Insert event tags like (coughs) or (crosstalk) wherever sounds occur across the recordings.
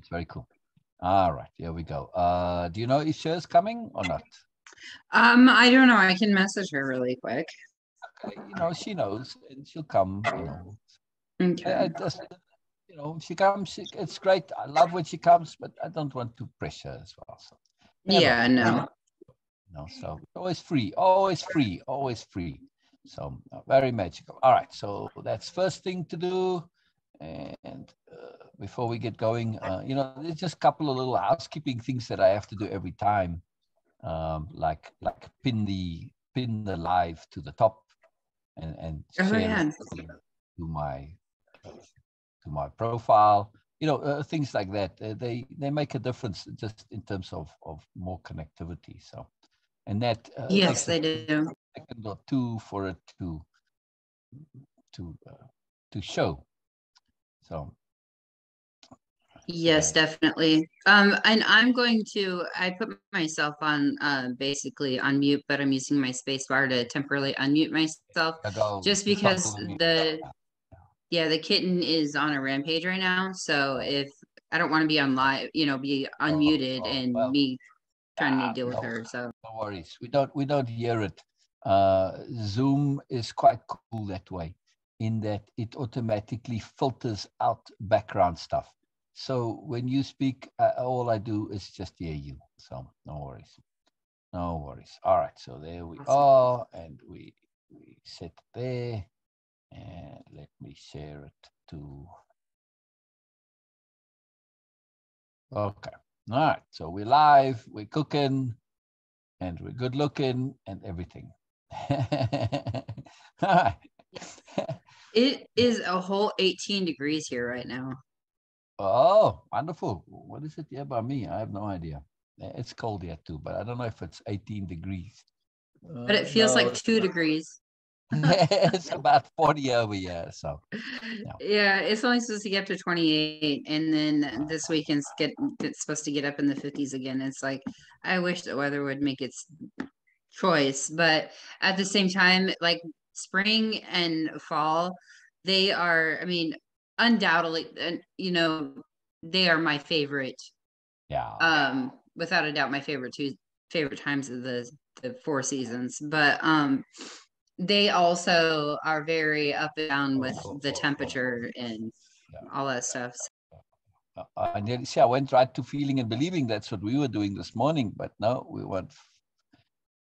It's very cool. All right, here we go. Uh, do you know if Cher's coming or not? Um, I don't know. I can message her really quick. Okay, you know, she knows and she'll come. You know, Okay. I, I just, you know, she comes. She, it's great. I love when she comes, but I don't want to pressure as well. So, never, Yeah, no. No, so always free, always free, always free. So very magical. All right, so that's first thing to do. And uh, before we get going, uh, you know, there's just a couple of little housekeeping things that I have to do every time, um, like like pin the pin the live to the top, and and Oh, share yeah. to my to my profile. You know, uh, things like that. Uh, they they make a difference just in terms of of more connectivity. So, and that uh, Yes, they do. second or two for it to to uh, to show. So Yes, definitely. Um, and I'm going to, I put myself on uh basically on mute, but I'm using my space bar to temporarily unmute myself. Just because the yeah, the kitten is on a rampage right now. So if I don't want to be on live, you know, be unmuted oh, and well, me trying ah, to deal with no. her. So no worries. We don't we don't hear it. Uh, Zoom is quite cool that way, in that it automatically filters out background stuff. So when you speak, uh, all I do is just hear you. So no worries, no worries. All right. So there we are, and we we set there, and let me share it to. Okay. All right. So we're live. We're cooking and we're good looking and everything. (laughs) All right. (laughs) it is a whole 18 degrees here right now. oh, wonderful. What is it here by me? I have no idea. Eh, It's cold here too, but I don't know if it's 18 degrees. But it feels like two degrees. (laughs) (laughs) it's about 40 over here. So Yeah, it's only supposed to get up to 28, and then this weekend's get it's supposed to get up in the 50s again. It's like I wish the weather would make its choice, but at the same time, like spring and fall, they are, I mean, undoubtedly, and you know, they are my favorite. yeah. Um, without a doubt, my favorite two favorite times of the the four seasons, but um they also are very up and down with the temperature and all that stuff. Uh, I nearly see I went right to feeling and believing that's what we were doing this morning, but no, we went.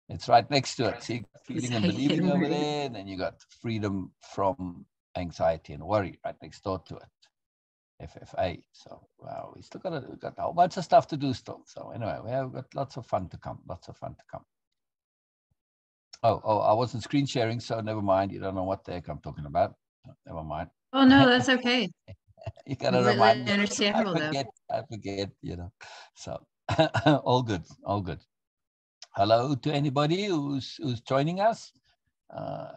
It's right next to it. See, (laughs) feeling and believing over there, and then you got freedom from anxiety and worry right next door to it. FFA. So wow, we still got a, we got a whole bunch of stuff to do still. So anyway, we have got lots of fun to come. Lots of fun to come. Oh, oh, I wasn't screen sharing, so never mind. You don't know what the heck I'm talking about. Never mind. Oh no, (laughs) that's okay. (laughs) You gotta remind me. I though. forget, I forget, you know. So (coughs) all good, all good. Hello to anybody who's who's joining us. Uh,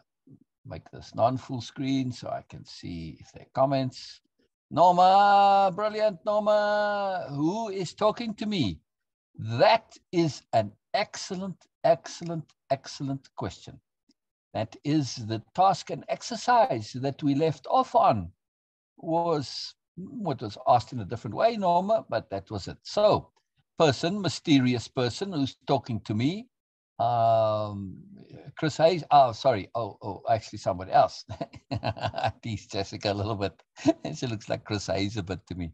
make this non-full screen so I can see if there are comments. Norma, brilliant Norma, who is talking to me? That is an excellent, excellent, excellent question. That is the task and exercise that we left off on was what was asked in a different way, Norma, but that was it. So, person, mysterious person who's talking to me, um, Chris Hayes. Oh, sorry. Oh, oh, actually, somebody else. (laughs) I teased Jessica a little bit. (laughs) she looks like Chris Hayes a bit to me.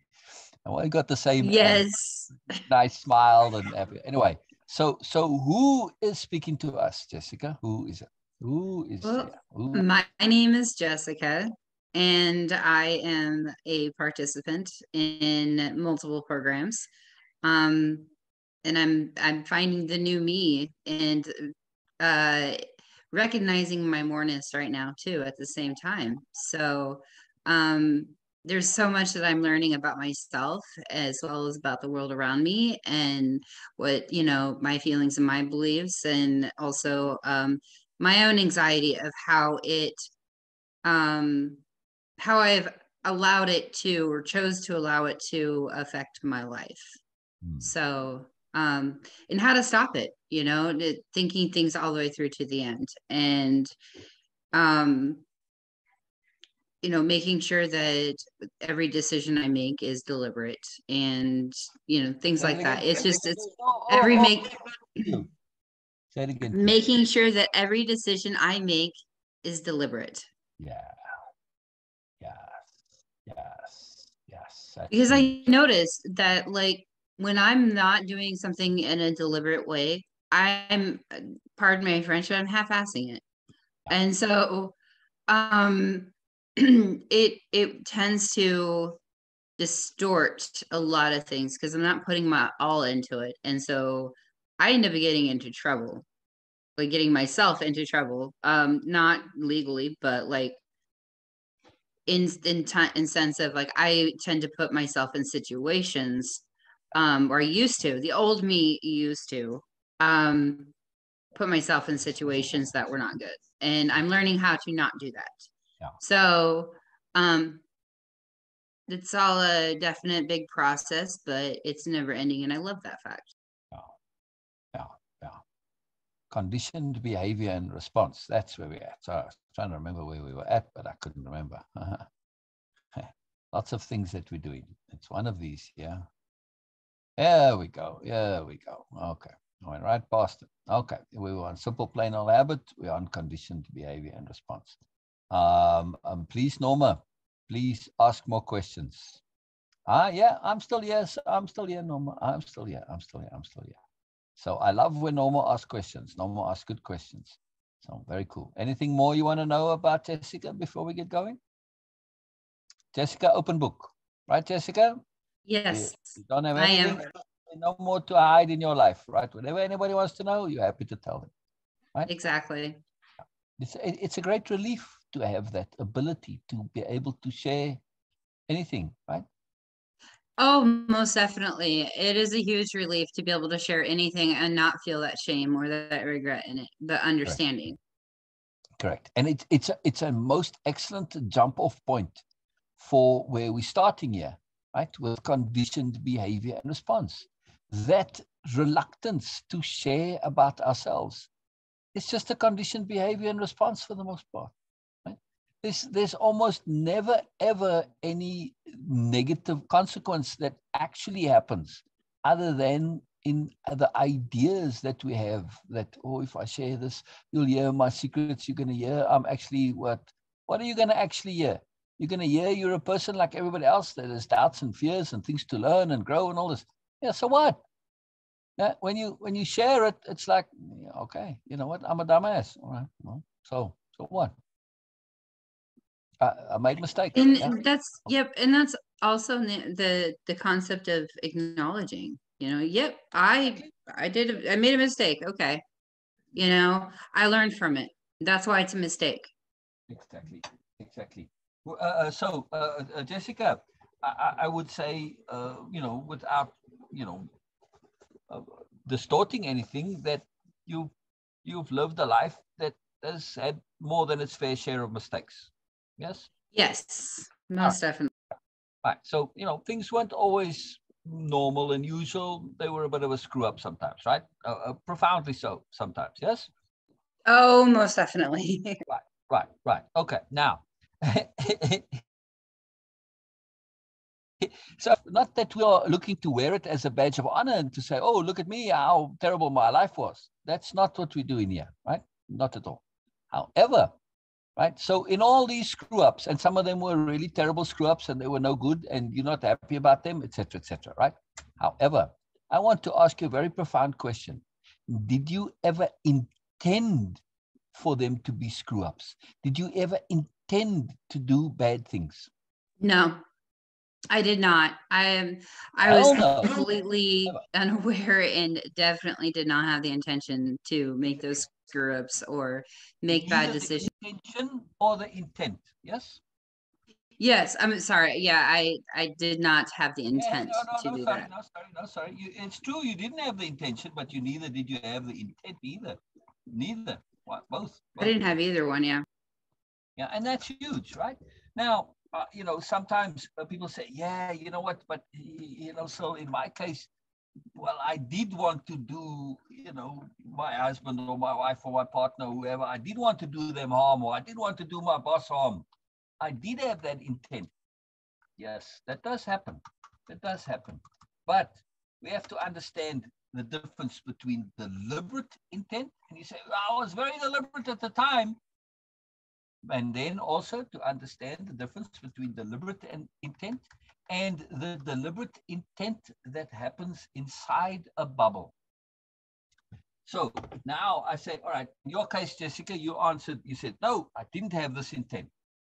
And we got the same uh, Yes. nice smile and. Anyway, so so who is speaking to us, Jessica? Who is it? Who is Well, here? Who- My name is Jessica, and I am a participant in multiple programs. Um, and I'm I'm finding the new me and uh, recognizing my moreness right now too at the same time. So um, there's so much that I'm learning about myself as well as about the world around me and what you know my feelings and my beliefs and also um, my own anxiety of how it um how i've allowed it to or chose to allow it to affect my life Hmm. so um and how to stop it you know thinking things all the way through to the end and um you know making sure that every decision i make is deliberate and you know things like that it's just it's every make Say it again. making sure that every decision i make is deliberate Yeah. Yes. Yes. Yes. that's because i noticed that like when i'm not doing something in a deliberate way i'm pardon my french but i'm half-assing it. And so um (clears throat) it it tends to distort a lot of things because i'm not putting my all into it. And so i end up getting into trouble like getting myself into trouble um not legally but like in in time in sense of like i tend to put myself in situations um or used to the old me used to um put myself in situations that were not good and i'm learning how to not do that Yeah. so um it's all a definite big process but it's never ending and i love that fact Yeah. Yeah. Yeah. Conditioned behavior and response. That's where we're at. So I was trying to remember where we were at, but I couldn't remember. (laughs) Lots of things that we're doing. It's one of these. Yeah. There we go. There we go. Okay. I went right past it. Okay. We were on simple plain old habit. We're on conditioned behavior and response. Um, um, please, Norma, please ask more questions. Ah, yeah, I'm still here. I'm still here, Norma. I'm still here. I'm still here. I'm still here. So I love when Norma asks questions. Norma asks good questions. So very cool. Anything more you want to know about Jessica before we get going? Jessica, open book. Right, Jessica? Yes You don't have I am. no more to hide in your life, right? Whatever anybody wants to know, you're happy to tell them. Right? exactly It's, it's a great relief to have that ability to be able to share anything, right? Oh, most definitely. It is a huge relief to be able to share anything and not feel that shame or that, regret in it, the understanding. Correct. And it's it's a, it's a most excellent jump off point for where we're starting here, right? With conditioned behavior and response. That reluctance to share about ourselves. It's just a conditioned behavior and response for the most part. Right? There's there's almost never ever any negative consequence that actually happens other than in the ideas that we have that oh if I share this you'll hear my secrets you're going to hear i'm actually what what are you going to actually hear you're going to hear you're a person like everybody else that has doubts and fears and things to learn and grow and all this yeah so what yeah, when you when you share it it's like okay you know what i'm a dumbass all right well, so so what I, I made mistakes And yeah that's yep, and that's also the, the the concept of acknowledging. You know, yep, I I did I made a mistake. Okay. You know, I learned from it. That's why it's a mistake. Exactly, exactly. Uh, uh, so, uh, uh, Jessica, I, I- would say, uh, you know, without, you know, uh, distorting anything, that you you've lived a life that has had more than its fair share of mistakes. Yes. Yes, most definitely. Right. So, you know, things weren't always normal and usual. They were a bit of a screw up sometimes, right? Uh, uh, profoundly so sometimes. Yes. Oh, most definitely. (laughs) Right. Right, right. Okay. Now, (laughs) so not that we are looking to wear it as a badge of honor and to say, oh, look at me, how terrible my life was. That's not what we're doing here, right? Not at all. However, right? So in all these screw ups, and some of them were really terrible screw ups and they were no good and you're not happy about them, etc., etc., right? However, I want to ask you a very profound question. Did you ever intend for them to be screw ups? Did you ever intend to do bad things? no, I did not. I am I was no. completely unaware and definitely did not have the intention to make those screw ups or make bad decisions. intention or the intent. Yes? Yes, I'm sorry. Yeah, I I did not have the Yeah, intent no, no, to no, do sorry, that. no, sorry, no, sorry. You, it's true, you didn't have the intention, but you neither did you have the intent either. Neither. What, both. I didn't have either one. Yeah. Yeah, and that's huge, right? Now, uh, you know, sometimes uh, people say, yeah, you know what, but, you know, so in my case, well, I did want to do, you know, my husband or my wife or my partner, whoever, I did want to do them harm or I did want to do my boss harm. I did have that intent. Yes, that does happen. That does happen. But we have to understand the difference between deliberate intent, and you say, well, I was very deliberate at the time. And then also to understand the difference between deliberate and intent and the deliberate intent that happens inside a bubble. So now I say, all right, in your case, Jessica, you answered, you said, no, I didn't have this intent.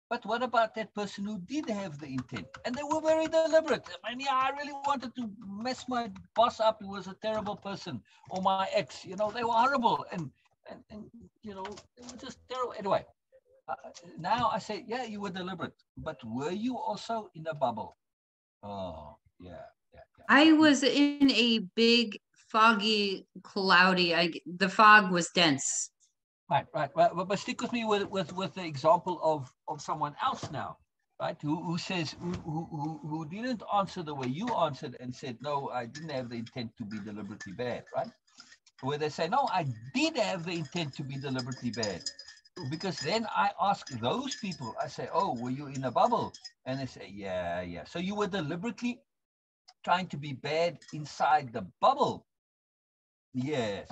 But what about that person who did have the intent? And they were very deliberate. I mean, yeah, I really wanted to mess my boss up. He was a terrible person. Or my ex, you know, they were horrible. And, and, and you know, they were just terrible. Anyway, Uh, now I say, yeah, you were deliberate. But were you also in a bubble? Oh, yeah. yeah, yeah. I was in a big, foggy, cloudy, I, the fog was dense Right, right. But, but stick with me with, with, with the example of, of someone else now, right? Who, who says, who, who, who didn't answer the way you answered and said, no, I didn't have the intent to be deliberately bad, right? Where they say, no, I did have the intent to be deliberately bad. Because then I ask those people, I say, oh, were you in a bubble? And they say, yeah, yeah. So you were deliberately trying to be bad inside the bubble. Yes.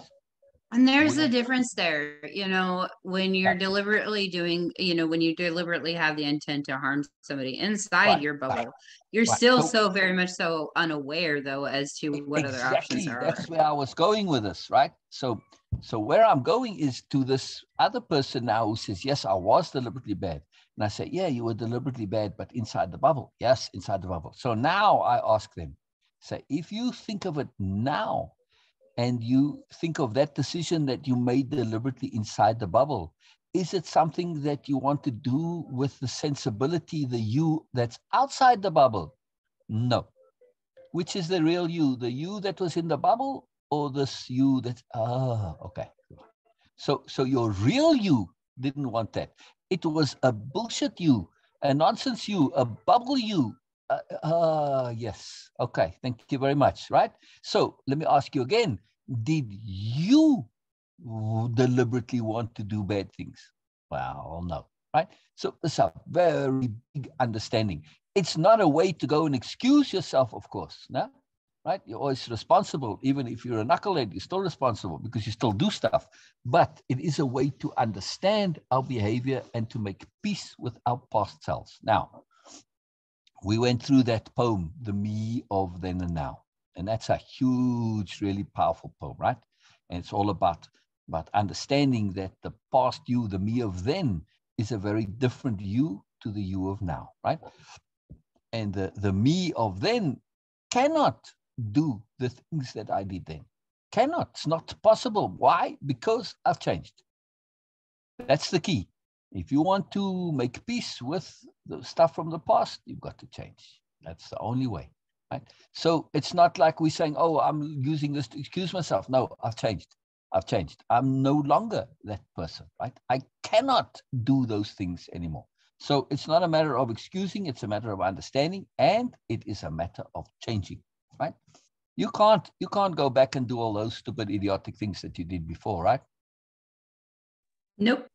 And there's a difference there, you know, when you're deliberately doing, you know, when you deliberately have the intent to harm somebody inside right. your bubble, you're right. still so, so, very much so unaware though as to what exactly. other options are. That's where I was going with this, right? So so where I'm going is to this other person now who says, Yes, I was deliberately bad. And I say, Yeah, you were deliberately bad, but inside the bubble. Yes, inside the bubble. So now I ask them, say, if you think of it now, and you think of that decision that you made deliberately inside the bubble, is it something that you want to do with the sensibility, the you that's outside the bubble? No. Which is the real you, the you that was in the bubble or this you that's, ah, okay. So, so your real you didn't want that. It was a bullshit you, a nonsense you, a bubble you. Uh, uh, yes. Okay. Thank you very much. Right. So let me ask you again did you deliberately want to do bad things? Well, no, right? So it's a very big understanding. It's not a way to go and excuse yourself, of course, no? right? You're always responsible. Even if you're a knucklehead, you're still responsible because you still do stuff. But it is a way to understand our behavior and to make peace with our past selves. Now, we went through that poem, The Me of Then and Now. And that's a huge, really powerful poem, right? And it's all about, about understanding that the past you, the me of then, is a very different you to the you of now, right? And the, the me of then cannot do the things that I did then. Cannot. It's not possible. Why? Because I've changed. That's the key. If you want to make peace with the stuff from the past, you've got to change. That's the only way. Right? So it's not like we're saying, oh, I'm using this to excuse myself. No, I've changed. I've changed. I'm no longer that person, right? I cannot do those things anymore. So it's not a matter of excusing, it's a matter of understanding, and it is a matter of changing, right? You can't you can't go back and do all those stupid idiotic things that you did before, right? Nope.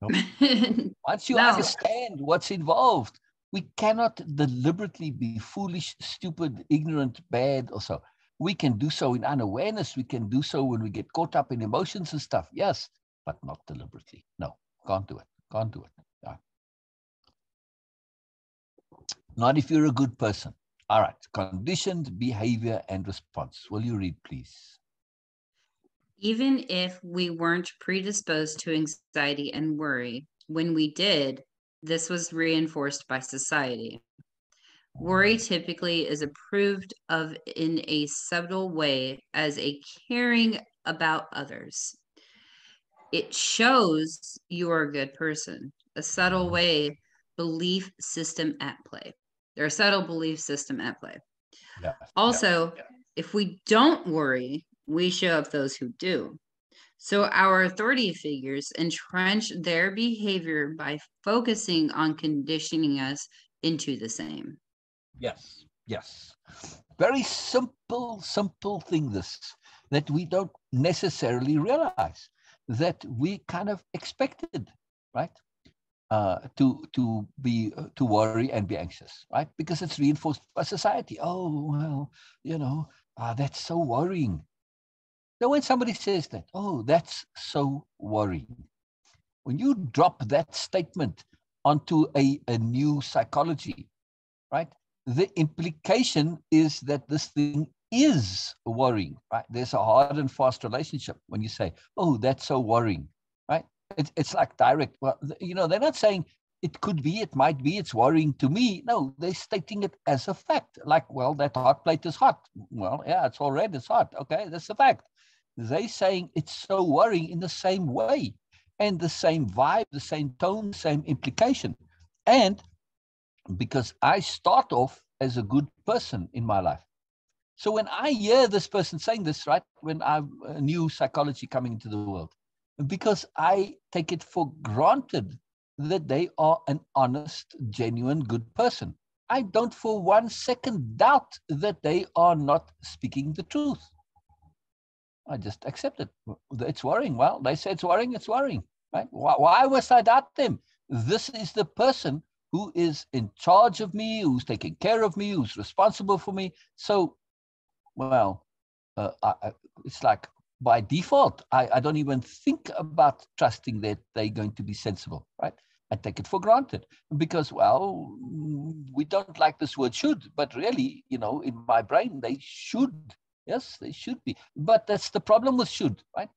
Nope. (laughs) Once you no. understand what's involved, we cannot deliberately be foolish, stupid, ignorant, bad, or so. We can do so in unawareness. We can do so when we get caught up in emotions and stuff. Yes, but not deliberately. No, can't do it. Can't do it. Yeah. Not if you're a good person. All right. Conditioned behavior and response. Will you read, please? Even if we weren't predisposed to anxiety and worry, when we did, this was reinforced by society. Worry typically is approved of in a subtle way as a caring about others. It shows you're a good person. A subtle way, belief system at play. There are subtle belief system at play. Yeah. Also, yeah. if we don't worry, we show up those who do. So our authority figures entrench their behavior by focusing on conditioning us into the same. Yes, yes. Very simple, simple thing this that we don't necessarily realize that we kind of expected, right? uh, to to be uh, to worry and be anxious, right? Because it's reinforced by society. Oh well, you know, uh, that's so worrying. Now, when somebody says that, oh, that's so worrying, when you drop that statement onto a, a new psychology, right? The implication is that this thing is worrying, right? There's a hard and fast relationship when you say, oh, that's so worrying, right? It, it's like direct, well, you know, they're not saying it could be, it might be, it's worrying to me. No, they're stating it as a fact. Like, well, that hot plate is hot. Well, yeah, it's all red, it's hot. Okay, that's a fact. They're saying it's so worrying in the same way and the same vibe, the same tone, same implication. And because I start off as a good person in my life. So when I hear this person saying this, right, when a new psychology coming into the world, because I take it for granted that they are an honest, genuine, good person. I don't for one second doubt that they are not speaking the truth. I just accept it. It's worrying. Well, they say it's worrying, it's worrying. Right? Why, why must I doubt them? This is the person who is in charge of me, who's taking care of me, who's responsible for me. So, well, uh, I, it's like by default, I, I don't even think about trusting that they're going to be sensible, right? I take it for granted because, well, we don't like this word should, but really, you know, in my brain, they should. Yes, they should be. But that's the problem with should, right?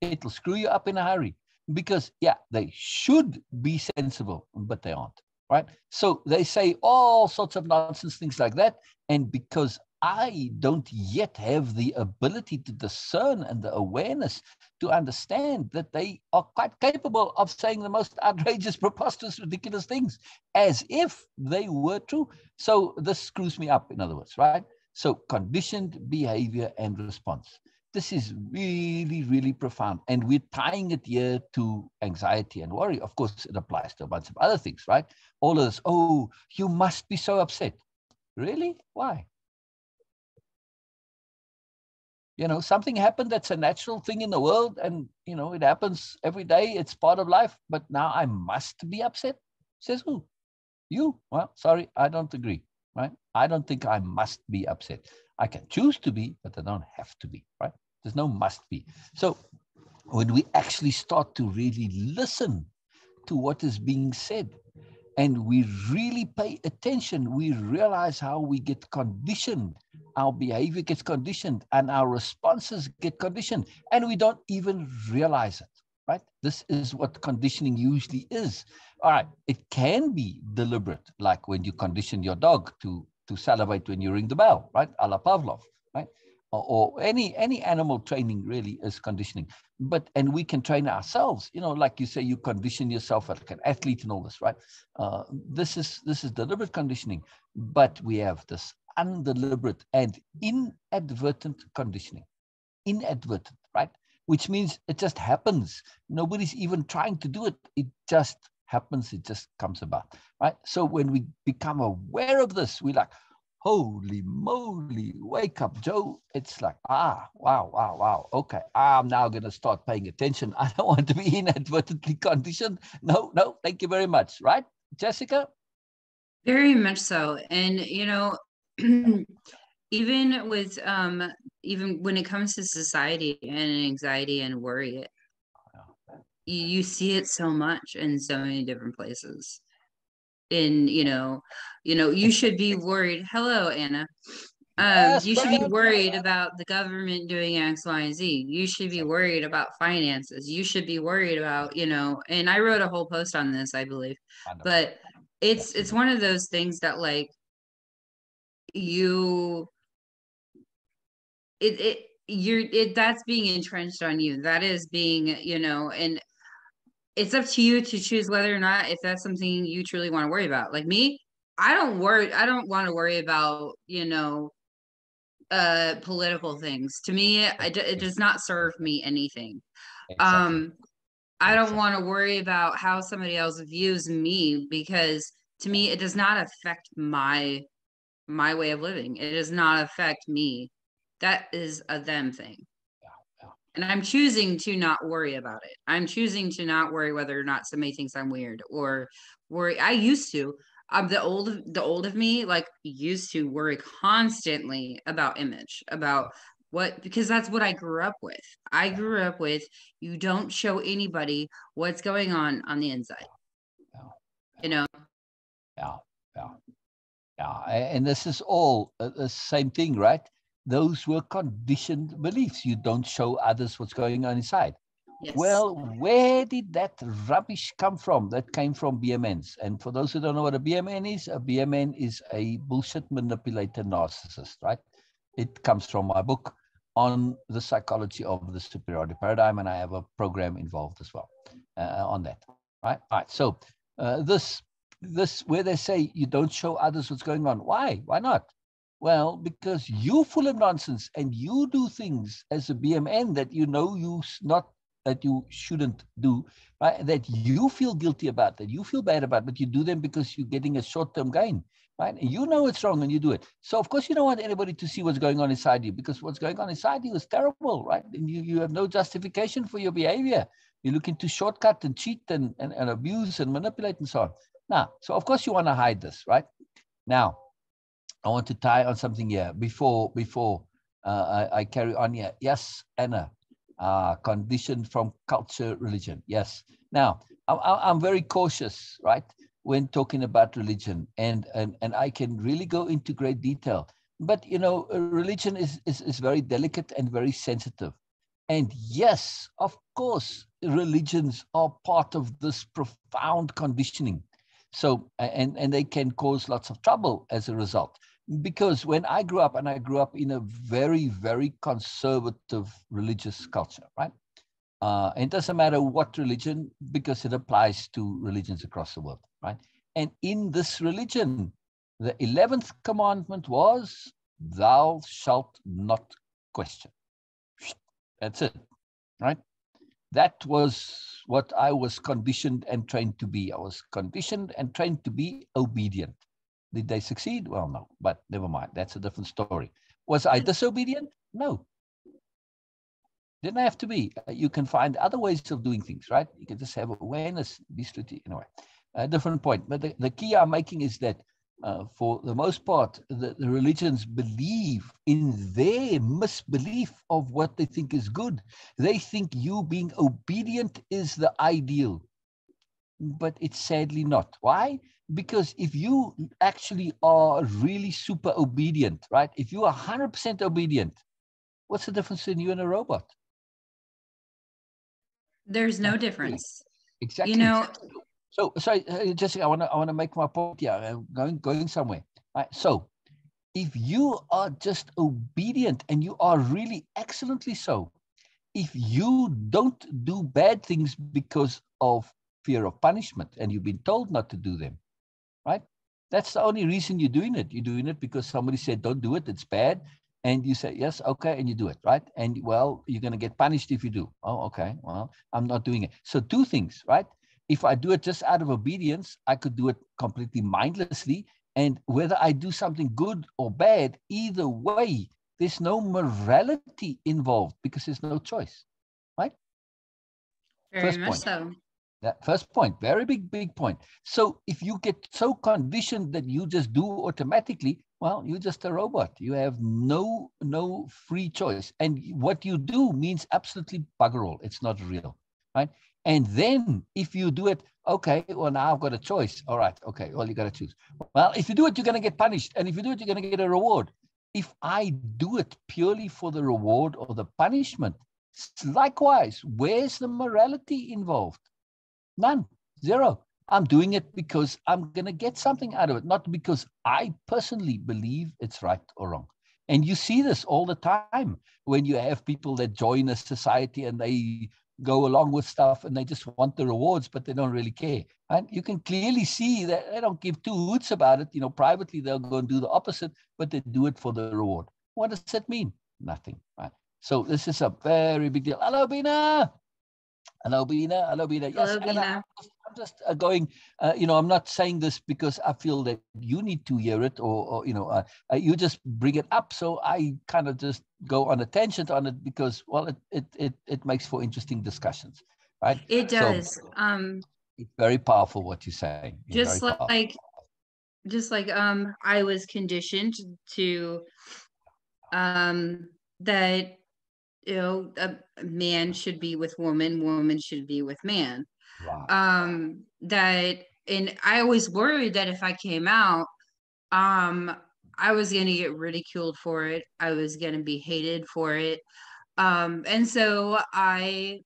It'll screw you up in a hurry because yeah they should be sensible but they aren't right so they say all sorts of nonsense things like that and because i don't yet have the ability to discern and the awareness to understand that they are quite capable of saying the most (laughs) outrageous preposterous ridiculous things as if they were true so this screws me up in other words right so conditioned behavior and response this is really, really profound. And we're tying it here to anxiety and worry. Of course, it applies to a bunch of other things, right? All of this, oh, you must be so upset. Really? Why? You know, something happened that's a natural thing in the world, and you know, it happens every day, it's part of life, but now I must be upset. Says who? You? Well, sorry, I don't agree. Right? I don't think I must be upset. I can choose to be, but I don't have to be, right? There's no must be. So when we actually start to really listen to what is being said and we really pay attention, we realize how we get conditioned. Our behavior gets conditioned and our responses get conditioned, and we don't even realize it, right? This is what conditioning usually is. All right, it can be deliberate, like when you condition your dog to to salivate when you ring the bell, right? A la Pavlov, right? Or, or, any any animal training really is conditioning. But and we can train ourselves, you know, like you say, you condition yourself like an athlete and all this, right? Uh, this is this is deliberate conditioning, but we have this undeliberate and inadvertent conditioning, inadvertent, right? Which means it just happens. Nobody's even trying to do it. It just happens, it just comes about, right? So when we become aware of this, we're like, holy moly, wake up, Joe. It's like, ah, wow, wow, wow. Okay, I'm now going to start paying attention. (laughs) I don't want to be inadvertently conditioned. No, no, thank you very much, right? Jessica? Very much so. And, you know, (clears throat) even with, um, even when it comes to society and anxiety and worry, you, you see it so much in so many different places in you know you know you should be worried hello anna um, you should be worried about the government doing X, Y, and Z. You should be worried about finances. You should be worried about, you know, and I wrote a whole post on this, I believe. But it's it's one of those things that like you it it you're it that's being entrenched on you. That is being, you know, and it's up to you to choose whether or not if that's something you truly want to worry about. Like me, I don't worry. I don't want to worry about you know uh political things. To me, it, it does not serve me anything. Exactly. Um, I don't want to worry about how somebody else views me because to me it does not affect my my way of living. It does not affect me. That is a them thing. And I'm choosing to not worry about it. I'm choosing to not worry whether or not somebody thinks I'm weird or worry. I used to. Um, the old the old of me like used to worry constantly about image, about what because that's what I grew up with. I grew up with you don't show anybody what's going on on the inside. Yeah. You know. Yeah, yeah, yeah. And this is all uh, the same thing, right? Those were conditioned beliefs. You don't show others what's going on inside. Yes. Well, where did that rubbish come from? That came from BMNs. And for those who don't know what a BMN is, a BMN is a bullshit manipulator narcissist, right? It comes from my book on the psychology of the superiority paradigm, and I have a program involved as well uh, on that, right? All right. So uh, this, this where they say you don't show others what's going on. Why? Why not? Well, because you're full of nonsense and you do things as a BMN that you know you not that you shouldn't do, right? That you feel guilty about, that you feel bad about, but you do them because you're getting a short-term gain, right? And you know it's wrong and you do it. So of course you don't want anybody to see what's going on inside you because what's going on inside you is terrible, right? And you, you have no justification for your behavior. You're looking to shortcut and cheat and, and, and abuse and manipulate and so on. Now, so of course you want to hide this, right? Now, I want to tie on something here before before uh, I, I, carry on here. Yes, Anna, uh, conditioned from culture, religion. Yes. Now, I'm, I'm very cautious, right, when talking about religion, and and and I can really go into great detail. But you know, religion is is, is very delicate and very sensitive. And yes, of course, religions are part of this profound conditioning. So, and, and they can cause lots of trouble as a result because when I grew up, and I grew up in a very, very conservative religious culture, right? Uh, it doesn't matter what religion, because it applies to religions across the world, right? And in this religion, the 11th commandment was, Thou shalt not question. That's it, right? That was what I was conditioned and trained to be. I was conditioned and trained to be obedient. Did they succeed? Well, no, but never mind. That's a different story. Was I disobedient? No. Didn't have to be. Uh, you can find other ways of doing things, right? You can just have awareness, be strategic. Anyway, a different point. But the, the key I'm making is that uh, for the most part, the, the, religions believe in their misbelief of what they think is good. They think you being obedient is the ideal, but it's sadly not. Why? because if you actually are really super obedient, right? If you are 100% obedient, what's the difference between you and a robot? There's no difference. Exactly. You know. So, sorry, uh, Jessica, I want to I want to make my point here. I'm going going somewhere. Right. So, if you are just obedient and you are really excellently so, if you don't do bad things because of fear of punishment and you've been told not to do them, right? That's the only reason you're doing it. You're doing it because somebody said, don't do it, it's bad. And you say, yes, okay, and you do it, right? And well, you're going to get punished if you do. Oh, okay, well, I'm not doing it. So, two things, right? If I do it just out of obedience, I could do it completely mindlessly. And whether I do something good or bad, either way, there's no morality involved because there's no choice, right? Very First much point. so. That first point, very big, big point. So if you get so conditioned that you just do automatically, well, you're just a robot. You have no no free choice. And what you do means absolutely bugger all. It's not real. Right. And then if you do it, okay, well, now I've got a choice. All right, okay, well, you got to choose. Well, if you do it, you're going to get punished. And if you do it, you're going to get a reward. If I do it purely for the reward or the punishment, likewise, where's the morality involved? None, zero. I'm doing it because I'm going to get something out of it, not because I personally believe it's right or wrong. And you see this all the time when you have people that join a society and they go along with stuff and they just want the rewards, but they don't really care. And you can clearly see that they don't give two hoots about it. You know, privately they'll go and do the opposite, but they do it for the reward. What does that mean? Nothing. Right. So this is a very big deal. Hello, Bina. Hello, Bina. Hello, Bina. Yes, Hello, Bina. I'm just uh, going, uh, you know, I'm not saying this because I feel that you need to hear it or, or you know, uh, uh, you just bring it up. So I kind of just go on a tangent on it because, well, it, it, it, it makes for interesting discussions, right? It does. So um, it's very powerful what you're saying. just like, powerful. just like um, I was conditioned to um, that you know a man should be with woman woman should be with man um that and i always worried that if i came out um i was going to get ridiculed for it. I was going to be hated for it. Um and so i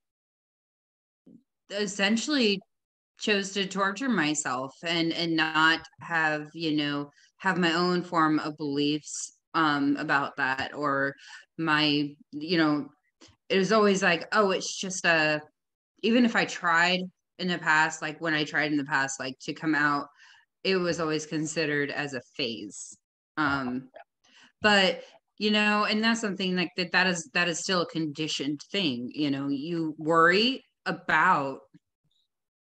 essentially chose to torture myself and and not have you know have my own form of beliefs um about that or my you know it was always like oh it's just a even if i tried in the past like when i tried in the past like to come out it was always considered as a phase um but you know and that's something like that that is that is still a conditioned thing you know you worry about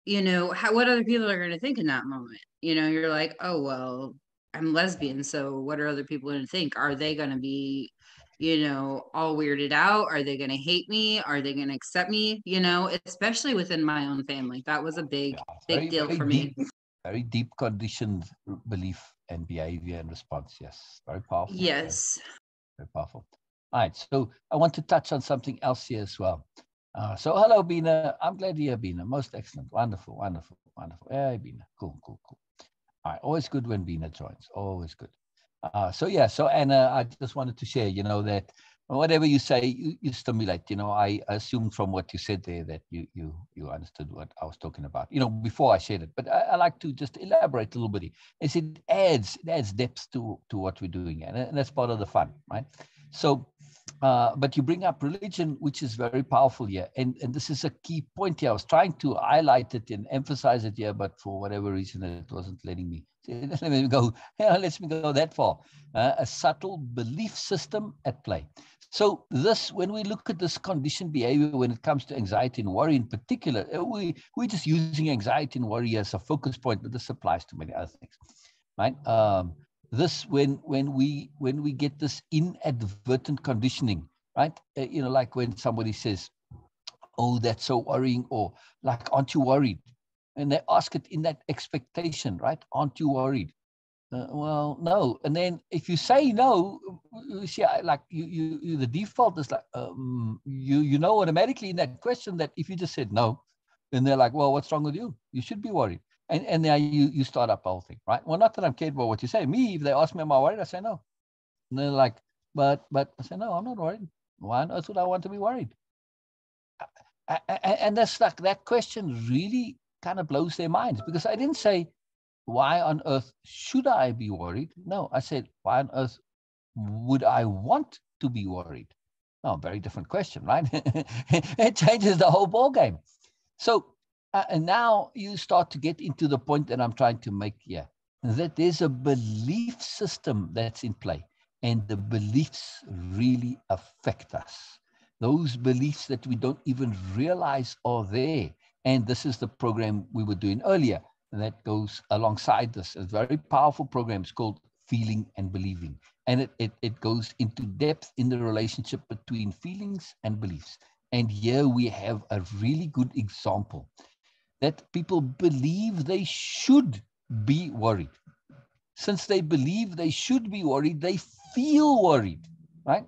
you know how what other people are going to think in that moment you know you're like oh well i'm lesbian so what are other people going to think? Are they going to be you know, all weirded out? Are they going to hate me? Are they going to accept me? You know, especially within my own family. That was a big, yeah, big very, deal very for deep, me. (laughs) Very deep conditioned belief and behavior and response. Yes. Very powerful. Yes. Very, very powerful. All right. So I want to touch on something else here as well. Uh, so hello, Bina. I'm glad you're here, Bina. Most excellent. Wonderful, wonderful, wonderful. Hey, Bina. Cool, cool, cool. All right. Always good when Bina joins. Always good. Uh, so yeah, so Anna, I just wanted to share, you know, that whatever you say, you, you stimulate. You know, I assumed from what you said there that you you you understood what I was talking about. You know, before I shared it, but I, I like to just elaborate a little bit. Is it adds it adds depth to to what we're doing, and, and that's part of the fun, right? So, uh, but you bring up religion, which is very powerful here, and and this is a key point here. I was trying to highlight it and emphasize it here, but for whatever reason, it wasn't letting me (laughs) let me go, (laughs) let me go that far. Uh, a subtle belief system at play. So this, when we look at this conditioned behavior, when it comes to anxiety and worry in particular, uh, we, we're just using anxiety and worry as a focus point, but this applies to many other things, right? Um, this, when, when, we, when we get this inadvertent conditioning, right? Uh, you know, like when somebody says, oh, that's so worrying, or like, aren't you worried? And they ask it in that expectation, right? Aren't you worried? Uh, well, no. And then if you say no, see, like you, you, you the default is like um, you, you know automatically in that question that if you just said no, and they're like, well, what's wrong with you? You should be worried. And and now you you start up the whole thing, right? Well, not that I'm cared about what you say. Me, if they ask me, am I worried? I say no. And they're like, but but I say no, I'm not worried. Why on earth would I want to be worried? And that's like that question really kind of blows their minds because I didn't say, why on earth should I be worried? No, I said, why on earth would I want to be worried? Oh, very different question, right? (laughs) it changes the whole ball game. So, uh, and now you start to get into the point that I'm trying to make here that there's a belief system that's in play, and the beliefs really affect us. Those beliefs that we don't even realize are there and this is the program we were doing earlier that goes alongside this. A very powerful program. It's called Feeling and Believing. And it, it, it goes into depth in the relationship between feelings and beliefs. And here we have a really good example that people believe they should be worried. Since they believe they should be worried, they feel worried, right?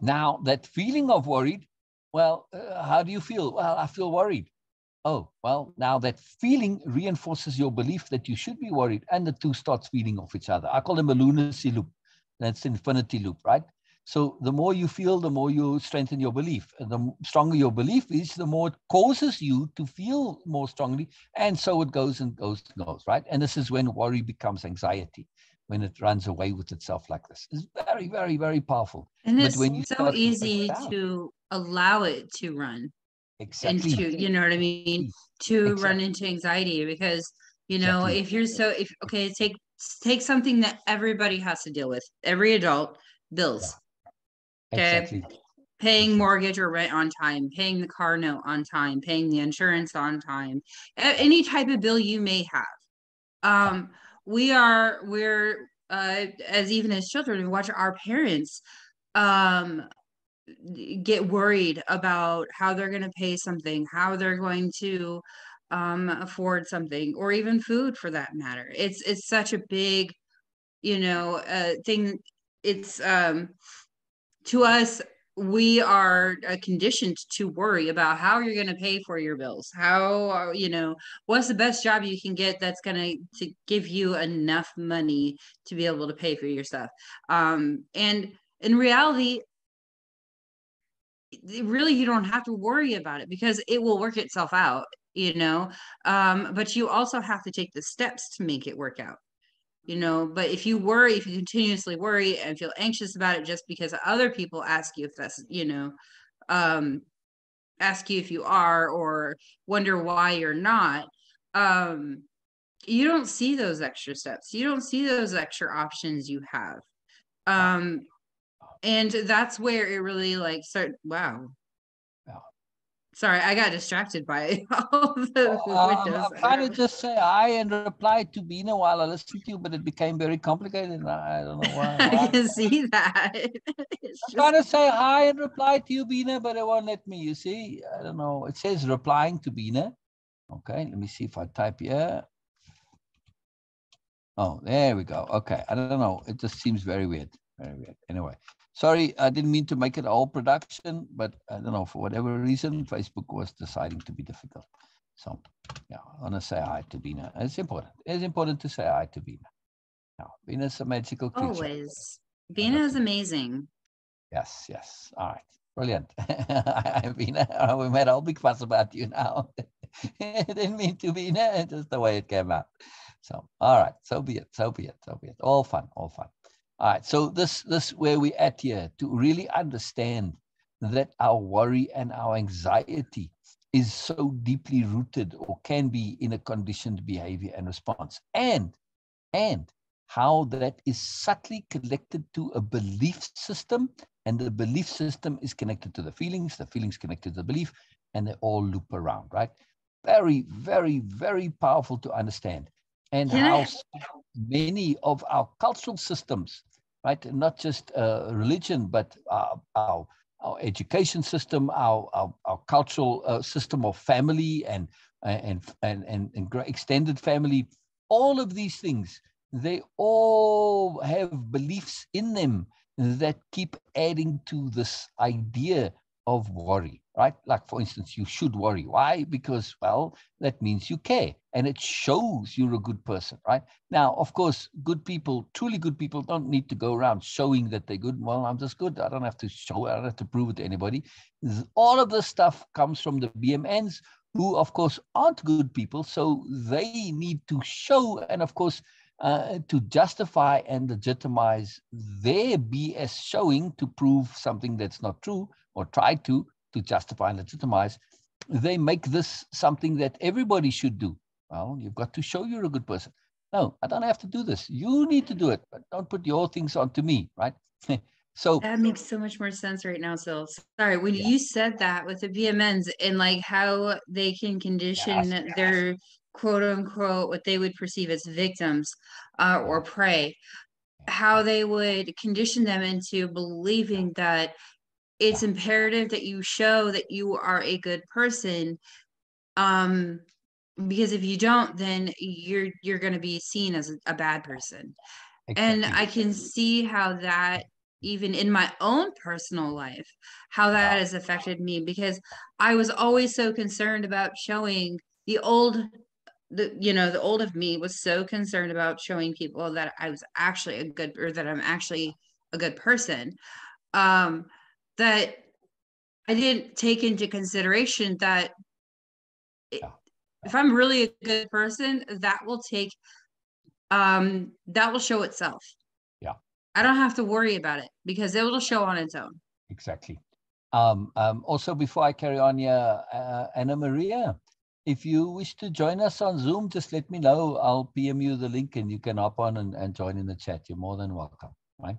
Now, that feeling of worried, well, uh, how do you feel? Well, I feel worried oh, well, now that feeling reinforces your belief that you should be worried, and the two starts feeding off each other. I call them a lunacy loop. That's infinity loop, right? So the more you feel, the more you strengthen your belief. And the stronger your belief is, the more it causes you to feel more strongly. And so it goes and goes and goes, right? And this is when worry becomes anxiety, when it runs away with itself like this. It's very, very, very powerful. And it's so easy to allow it to run exactly. into you know what i mean to exactly. run into anxiety because you know exactly. if you're so if okay take take something that everybody has to deal with every adult bills yeah. okay exactly. paying mortgage or rent on time, paying the car note on time, paying the insurance on time, any type of bill you may have. Um, we are we're uh, as even as children, we watch our parents um, get worried about how they're going to pay something, how they're going to um, afford something, or even food for that matter. It's it's such a big, you know, uh, thing. It's um, to us we are uh, conditioned to worry about how you're going to pay for your bills how you know what's the best job you can get that's going to to give you enough money to be able to pay for your stuff um and in reality really you don't have to worry about it because it will work itself out you know? Um but you also have to take the steps to make it work out you know? But if you worry if you continuously worry and feel anxious about it just because other people ask you if that's you know um ask you if you are or wonder why you're not um you don't see those extra steps. You don't see those extra options you have. Um and that's where it really like start wow Sorry, I got distracted by (laughs) all the um, windows. I'm trying to just say I and reply to Bina while I listened to you, but it became very complicated. And I don't know why. (laughs) why. I can see that. (laughs) It's I'm just... trying to say hi and reply to you, Bina, but it won't let me. You see, I don't know. It says replying to Bina. Okay, let me see if I type here. Oh, there we go. Okay, I don't know. It just seems very weird. Very weird. Anyway, Sorry, I didn't mean to make it all production, but I don't know, for whatever reason, Facebook was deciding to be difficult. So, yeah, I want to say hi to Bina. It's important. It's important to say hi to Bina. Now, Bina's a magical creature. Always. Bina is amazing. Yes, yes. All right. Brilliant. (laughs) I Bina, (laughs) we made a whole big fuss about you now. (laughs) didn't mean to Bina, just the way it came out. So, all right. So be it. So be it. So be it. All fun. All fun. All right, so this this where we at here to really understand that our worry and our anxiety is so deeply rooted or can be in a conditioned behavior and response, and and how that is subtly connected to a belief system, and the belief system is connected to the feelings, the feelings connected to the belief, and they all loop around, right? Very, very, very powerful to understand. And how many of our cultural systems right? Not just uh, religion, but our, our, our, education system, our, our, our cultural uh, system of family and, and, and, and, and extended family, all of these things, they all have beliefs in them that keep adding to this idea of worry, right? Like, for instance, you should worry. Why? Because, well, that means you care and it shows you're a good person, right? Now, of course, good people, truly good people, don't need to go around showing that they're good. Well, I'm just good. I don't have to show it, I don't have to prove it to anybody. All of this stuff comes from the BMNs, who, of course, aren't good people. So they need to show, and of course, uh, to justify and legitimize their BS showing to prove something that's not true or try to to justify and legitimize, they make this something that everybody should do. Well, you've got to show you're a good person. No, I don't have to do this. You need to do it, but don't put your things onto me, right? (laughs) so that makes so much more sense right now, Syl. Sorry, when yeah. you said that with the BMNs and like how they can condition yes, yes. Quote unquote what they would perceive as victims uh, or prey, how they would condition them into believing that it's imperative that you show that you are a good person um because if you don't then you're you're going to be seen as a, a bad person exactly. and i can see how that even in my own personal life how that has affected me because i was always so concerned about showing the old the you know the old of me was so concerned about showing people that i was actually a good or that i'm actually a good person um that I didn't take into consideration that it, if I'm really a good person, that will take um that will show itself. Yeah. I don't have to worry about it because it will show on its own. Exactly. Um, um, also, before I carry on yeah uh, Anna Maria, if you wish to join us on Zoom, just let me know. I'll PM you the link and you can hop on and, and join in the chat. You're more than welcome, right?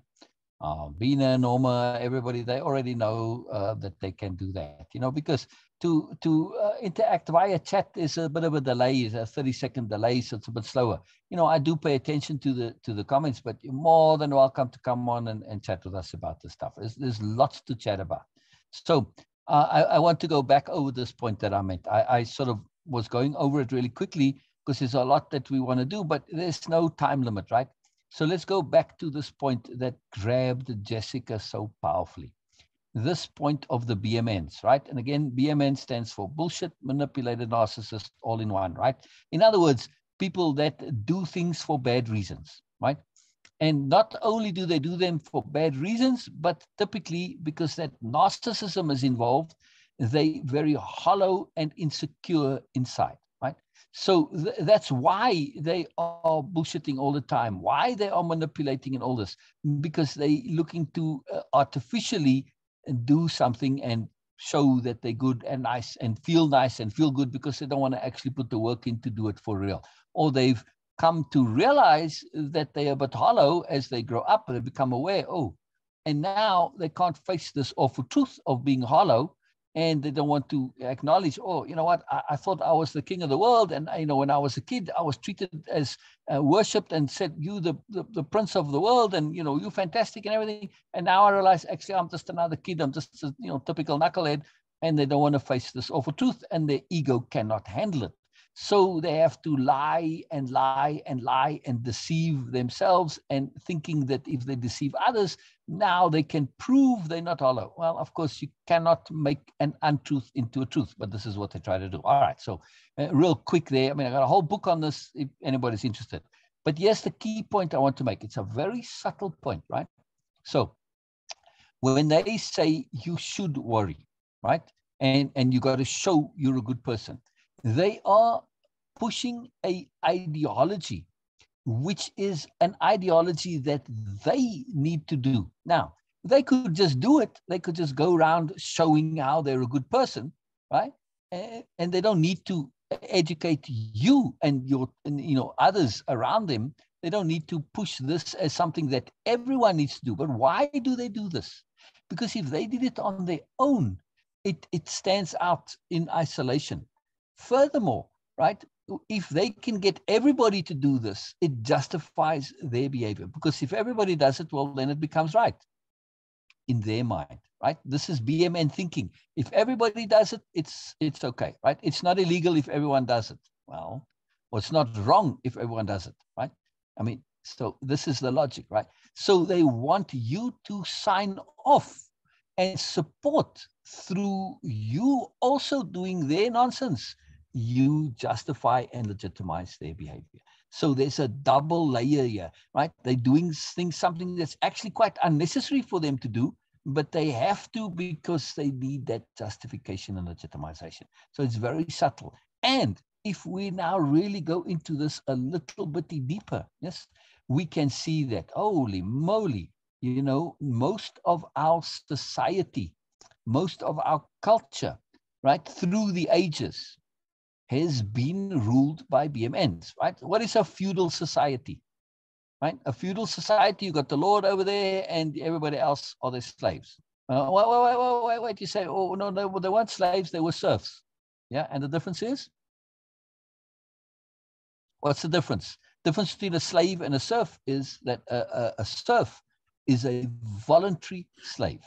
uh, Bina, Norma, everybody, they already know uh, that they can do that, you know, because to to uh, interact via chat is a bit of a delay, is a 30 second delay, so it's a bit slower. You know, I do pay attention to the to the comments, but you're more than welcome to come on and, and chat with us about this stuff. There's, there's lots to chat about. So uh, I, I want to go back over this point that I meant. I, I sort of was going over it really quickly because there's a lot that we want to do, but there's no time limit, right? So let's go back to this point that grabbed Jessica so powerfully. This point of the BMNs, right? And again, BMN stands for bullshit, manipulated, narcissist, all in one, right? In other words, people that do things for bad reasons, right? And not only do they do them for bad reasons, but typically because that narcissism is involved, they very hollow and insecure inside right? so th- that's why they are bullshitting all the time, why they are manipulating and all this, because they looking to uh, artificially do something and show that they're good and nice and feel nice and feel good because they don't want to actually put the work in to do it for real. Or they've come to realize that they are but hollow as they grow up and they become aware, oh, and now they can't face this awful truth of being hollow and they don't want to acknowledge, oh, you know what, I, I, thought I was the king of the world. And, you know, when I was a kid, I was treated as uh, worshipped and said, you, the, the, the, prince of the world, and, you know, you fantastic and everything. And now I realize, actually, I'm just another kid. I'm just a, you know, typical knucklehead. And they don't want to face this awful truth, and their ego cannot handle it. So they have to lie and lie and lie and deceive themselves and thinking that if they deceive others, now they can prove they're not hollow. Well, of course, you cannot make an untruth into a truth, but this is what they try to do. All right, so uh, real quick there. I mean, I got a whole book on this if anybody's interested. But yes, the key point I want to make, it's a very subtle point, right? So when they say you should worry, right? And, and you got to show you're a good person they are pushing a ideology which is an ideology that they need to do. Now they could just do it. They could just go around showing how they're a good person right? And they don't need to educate you and your and, you know others around them. They don't need to push this as something that everyone needs to do. But why do they do this? Because if they did it on their own it it stands out in isolation Furthermore, right, if they can get everybody to do this, it justifies their behavior. Because if everybody does it, well, then it becomes right in their mind, right? This is BMN thinking. If everybody does it, it's it's okay, right? It's not illegal if everyone does it. Well, well, it's not wrong if everyone does it, right? I mean, so this is the logic, right? So they want you to sign off and support through you also doing their nonsense you justify and legitimize their behavior. So there's a double layer here, right? They're doing things, something that's actually quite unnecessary for them to do, but they have to because they need that justification and legitimization. So it's very subtle. And if we now really go into this a little bit deeper, yes, we can see that, holy moly, you know, most of our society, most of our culture, right, through the ages, has been ruled by BMNs, right? What is a feudal society? Right? A feudal society, you got the lord over there and everybody else are the slaves. Uh, wait, wait, wait, wait, wait, you say, oh, no, no, they weren't slaves, they were serfs. Yeah, and the difference is? What's the difference? difference between a slave and a serf is that a, a, a serf is a voluntary slave.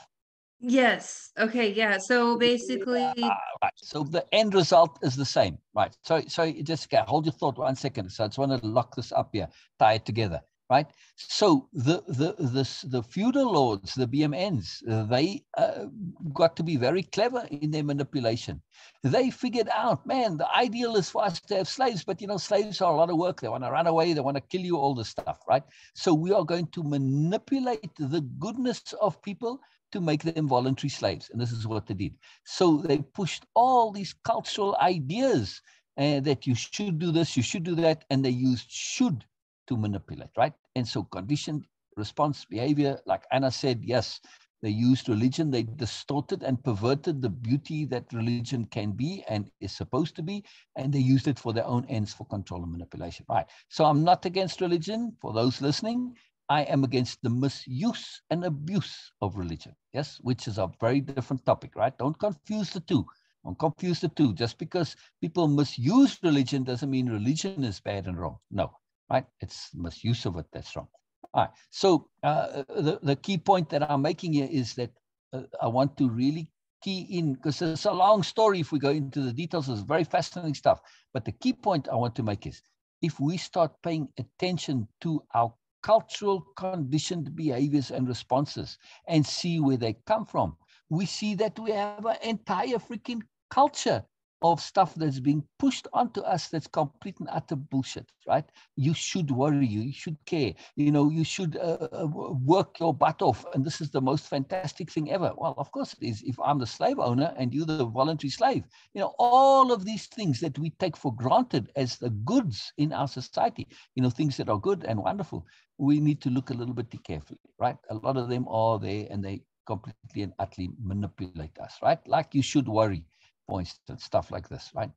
Yes. Okay. Yeah. So basically, yeah, right. So the end result is the same, right? So, so Jessica, hold your thought one second. So I just want to lock this up here, tie it together, right? So the the the the feudal lords, the BMNs, they uh, got to be very clever in their manipulation. They figured out, man, the ideal is for us to have slaves, but you know, slaves are a lot of work. They want to run away. They want to kill you. All this stuff, right? So we are going to manipulate the goodness of people to make them voluntary slaves. And this is what they did. So they pushed all these cultural ideas uh, that you should do this, you should do that, and they used should to manipulate, right? And so conditioned response behavior, like Anna said, yes, they used religion, they distorted and perverted the beauty that religion can be and is supposed to be, and they used it for their own ends for control and manipulation, right? So I'm not against religion for those listening. I am against the misuse and abuse of religion. Yes, which is a very different topic, right? Don't confuse the two. Don't confuse the two. Just because people misuse religion doesn't mean religion is bad and wrong. No, right? It's misuse of it that's wrong. All right. So uh, the, the key point that I'm making here is that uh, I want to really key in because it's a long story if we go into the details. It's very fascinating stuff. But the key point I want to make is if we start paying attention to our cultural conditioned behaviors and responses and see where they come from, we see that we have an entire freaking culture of stuff that's being pushed onto us that's complete and utter bullshit, right? You should worry, you should care, you know, you should uh, uh work your butt off. And this is the most fantastic thing ever. Well, of course it is. If I'm the slave owner and you're the voluntary slave, you know, all of these things that we take for granted as the goods in our society, you know, things that are good and wonderful, we need to look a little bit carefully, right? A lot of them are there and they completely and utterly manipulate us, right? Like you should worry points and stuff like this, right?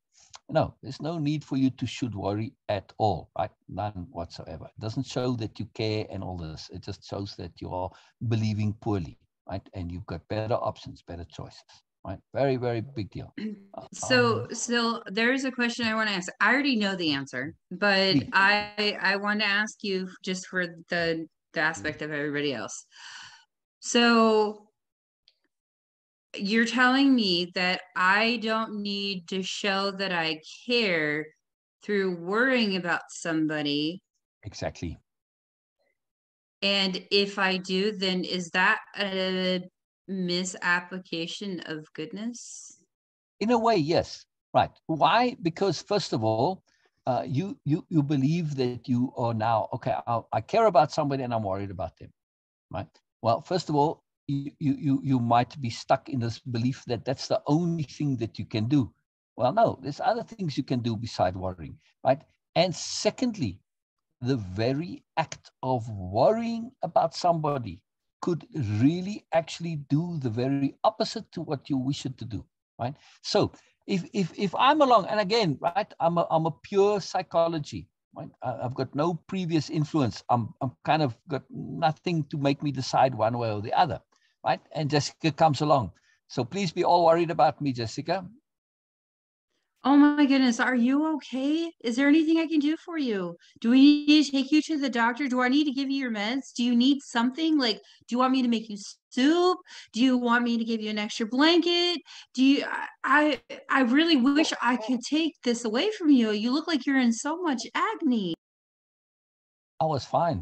No, there's no need for you to should worry at all, right? None whatsoever. It doesn't show that you care and all this. It just shows that you are believing poorly, right? And you've got better options, better choices, right? Very, very big deal. (clears throat) So, um, so there's a question I want to ask. I already know the answer, but please. I I want to ask you just for the the aspect of everybody else. So you're telling me that I don't need to show that I care through worrying about somebody. Exactly. And if I do, then is that a misapplication of goodness? In a way, yes. Right. Why? Because first of all, uh, you you you believe that you are now okay. I'll, I care about somebody and I'm worried about them. Right. Well, first of all, you, you, you might be stuck in this belief that that's the only thing that you can do. Well, no, there's other things you can do beside worrying, right? And secondly, the very act of worrying about somebody could really actually do the very opposite to what you wish it to do, right? So if if if I'm along, and again, right, I'm a I'm a pure psychology, right? I've got no previous influence. I'm I'm kind of got nothing to make me decide one way or the other right? And Jessica comes along. So please be all worried about me, Jessica. Oh my goodness, are you okay? Is there anything I can do for you? Do we need to take you to the doctor? Do I need to give you your meds? Do you need something? Like, do you want me to make you soup? Do you want me to give you an extra blanket? Do you I I really wish I could take this away from you. You look like you're in so much agony. I was fine.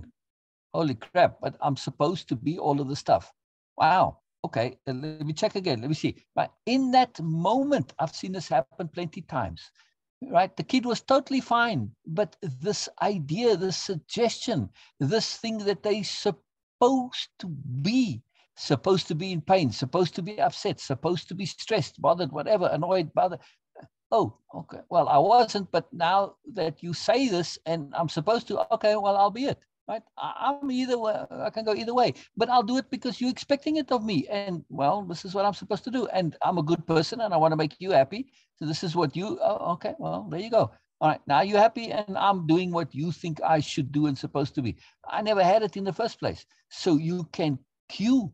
Holy crap, but I'm supposed to be all of the stuff. Wow. Okay, uh, let me check again. Let me see. Right. In that moment, I've seen this happen plenty times. Right. The kid was totally fine. But this idea, this suggestion, this thing that they supposed to be, supposed to be in pain, supposed to be upset, supposed to be stressed, bothered, whatever, annoyed, bothered. Oh, okay. Well, I wasn't, but now that you say this and I'm supposed to, okay, well, I'll be it right? I'm either way, I can go either way, but I'll do it because you're expecting it of me. And well, this is what I'm supposed to do. And I'm a good person and I want to make you happy. So this is what you, oh, okay, well, there you go. All right, now you're happy and I'm doing what you think I should do and supposed to be. I never had it in the first place. So you can cue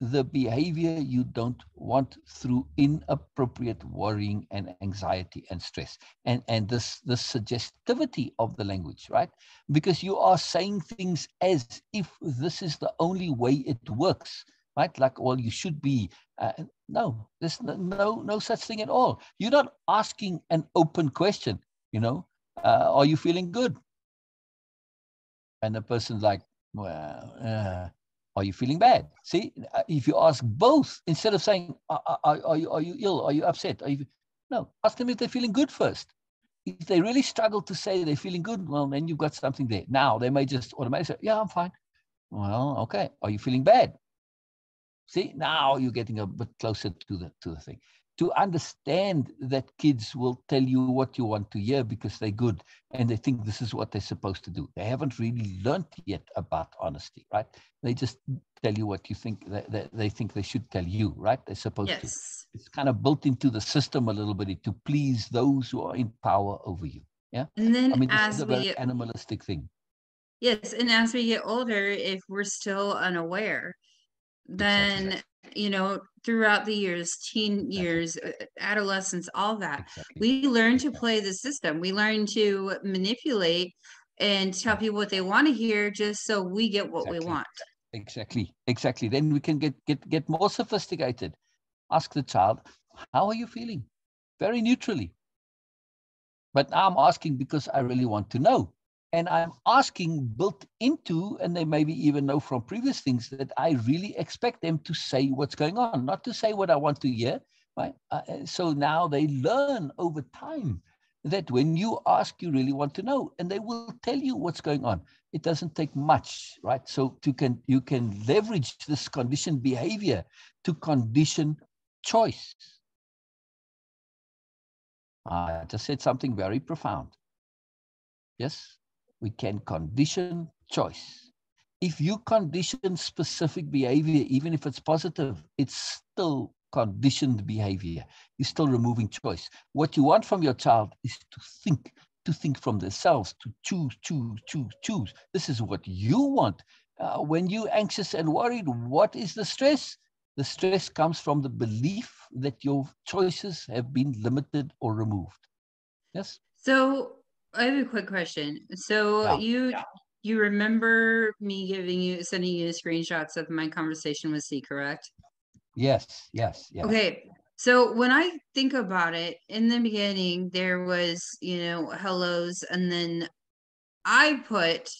the behavior you don't want through inappropriate worrying and anxiety and stress. And and this the suggestivity of the language right? Because you are saying things as if this is the only way it works right? Like well you should be uh, no there's no no such thing at all. You're not asking an open question you know? Uh, are you feeling good? And the person's like well uh, are you feeling bad? See, uh, if you ask both instead of saying, are, are, are, you, are you ill? Are you upset? Are you... No, ask them if they're feeling good first. If they really struggle to say they're feeling good, well, then you've got something there. Now they may just automatically say, yeah, I'm fine. Well, okay. Are you feeling bad? See, now you're getting a bit closer to the to the thing to understand that kids will tell you what you want to hear because they're good and they think this is what they're supposed to do. They haven't really learned yet about honesty, right? They just tell you what you think they, they, they think they should tell you, right? They're supposed yes. to. It's kind of built into the system a little bit to please those who are in power over you. Yeah. And then I mean, this is a very animalistic thing. Yes, and as we get older, if we're still unaware, then Exactly. you know, throughout the years, teen years, uh, adolescence, all that, Exactly. we learn to play the system. We learn to manipulate and tell people what they want to hear just so we get what we want. Exactly. Exactly. Then we can get get get more sophisticated. Ask the child, how are you feeling? Very neutrally. But now I'm asking because I really want to know. And I'm asking built into, and they maybe even know from previous things that I really expect them to say what's going on, not to say what I want to hear. Right. Uh, uh, so now they learn over time that when you ask, you really want to know, and they will tell you what's going on. It doesn't take much, right? So you can you can leverage this conditioned behavior to condition choice. I just said something very profound. Yes, we can condition choice. If you condition specific behavior, even if it's positive, it's still conditioned behavior. You're still removing choice. What you want from your child is to think, to think from themselves, to choose, choose, choose, choose. This is what you want. Uh, when you're anxious and worried, what is the stress? The stress comes from the belief that your choices have been limited or removed. Yes? So I have a quick question. So Yeah, you yeah. you remember me giving you sending you screenshots of my conversation with C, correct? Yes, yes, yes. Okay. So when I think about it, in the beginning there was, you know, hellos and then I put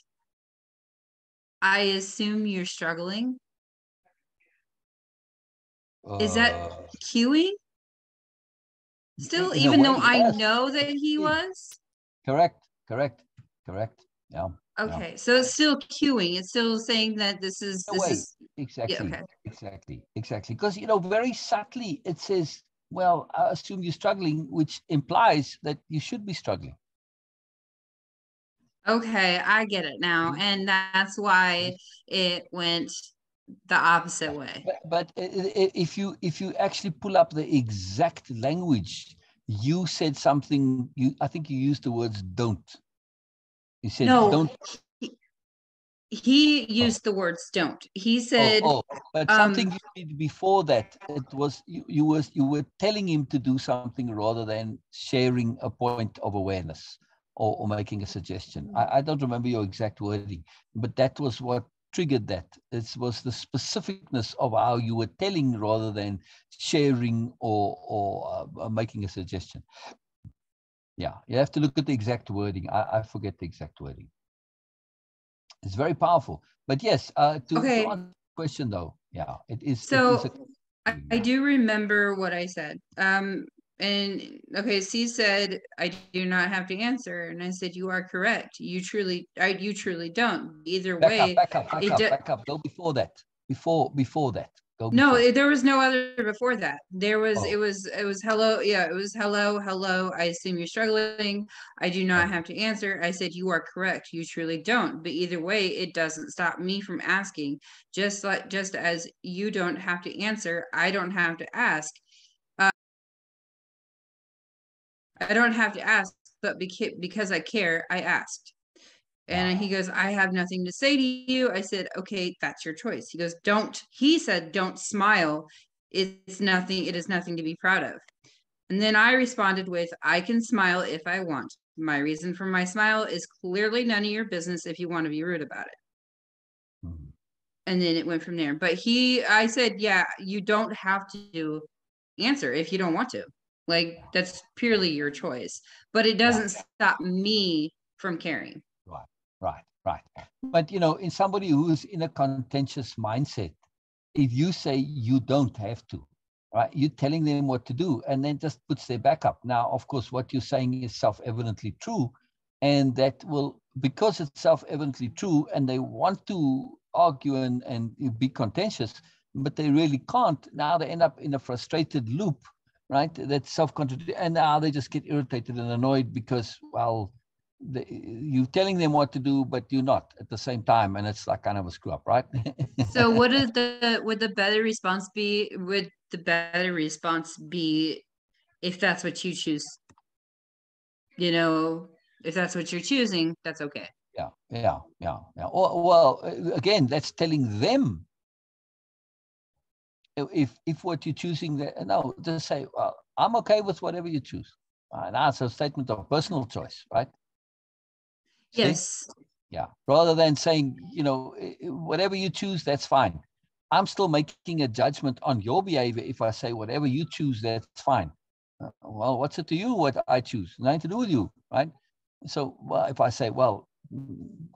I assume you're struggling. Is that Uh, cueing? Still, even though way, I know that he was? Correct, correct, correct. Yeah. yeah. Okay. So it's still queuing. It's still saying that this is a this way, is exactly, okay. exactly, exactly. Because you know, very subtly it says, "Well, I assume you're struggling," which implies that you should be struggling. Okay, I get it now. Mhm. And that's why it went the opposite way. But, but if you if you actually pull up the exact language, you said something. You I think you used the words "don't." You said No, "don't." he used the words don't. He said, oh, oh, but um, something you did before that. It was you, you was you were telling him to do something rather than sharing a point of awareness or, or making a suggestion. I, I don't remember your exact wording, but that was what triggered that. It was the specificness of how you were telling rather than sharing or or uh, uh, making a suggestion. Yeah, you have to look at the exact wording. I, I forget the exact wording. It's very powerful. But yes, uh, to, Okay. to answer the question though, yeah, it is. so is a- I, I do remember what I said. Um, and okay, C said, I do not have to answer. And I said, You are correct. You truly, I, you truly don't. Either back way, up, back up, back up, do- back up. Go before that. Before before that. Go No, before. it- there was no other before that. There was, Oh. it was, it was hello. Yeah, it was hello, hello. I assume you're struggling. I do not have to answer. I said, you are correct. You truly don't. But either way, it doesn't stop me from asking. Just like, just as you don't have to answer, I don't have to ask. I don't have to ask, but because I care, I asked. And he goes, I have nothing to say to you. I said, okay, that's your choice. He goes, don't, he said, don't smile. It's nothing, it is nothing to be proud of. And then I responded with, I can smile if I want. My reason for my smile is clearly none of your business if you want to be rude about it. Mhm. And then it went from there. But he, I said, yeah, you don't have to answer if you don't want to. Like, that's purely your choice. But it doesn't stop me from caring. Right, right, right. But you know, in somebody who's in a contentious mindset, if you say you don't have to, right, you're telling them what to do, and then just puts their back up. Now, of course, what you're saying is self-evidently true, and that will because it's self-evidently true, and they want to argue and and be contentious, but they really can't. Now they end up in a frustrated loop, right? That's self-contradictory, and now they just get irritated and annoyed because, well, the, you're telling them what to do, but you're not at the same time, and it's like kind of a screw up, right? (laughs) So what is the would the better response be? Would the better response be if that's what you choose? You know, if that's what you're choosing, that's okay. Yeah, yeah, yeah, yeah. Or, well, again, that's telling them if if what you're choosing, that no, just say, well, I'm okay with whatever you choose. And that's a statement of personal choice, right? Yes. Yeah. Rather than saying, you know, whatever you choose, that's fine. I'm still making a judgment on your behavior if I say whatever you choose, that's fine. Uh, well, what's it to you what I choose? Nothing to do with you, right? So, well, if I say, well,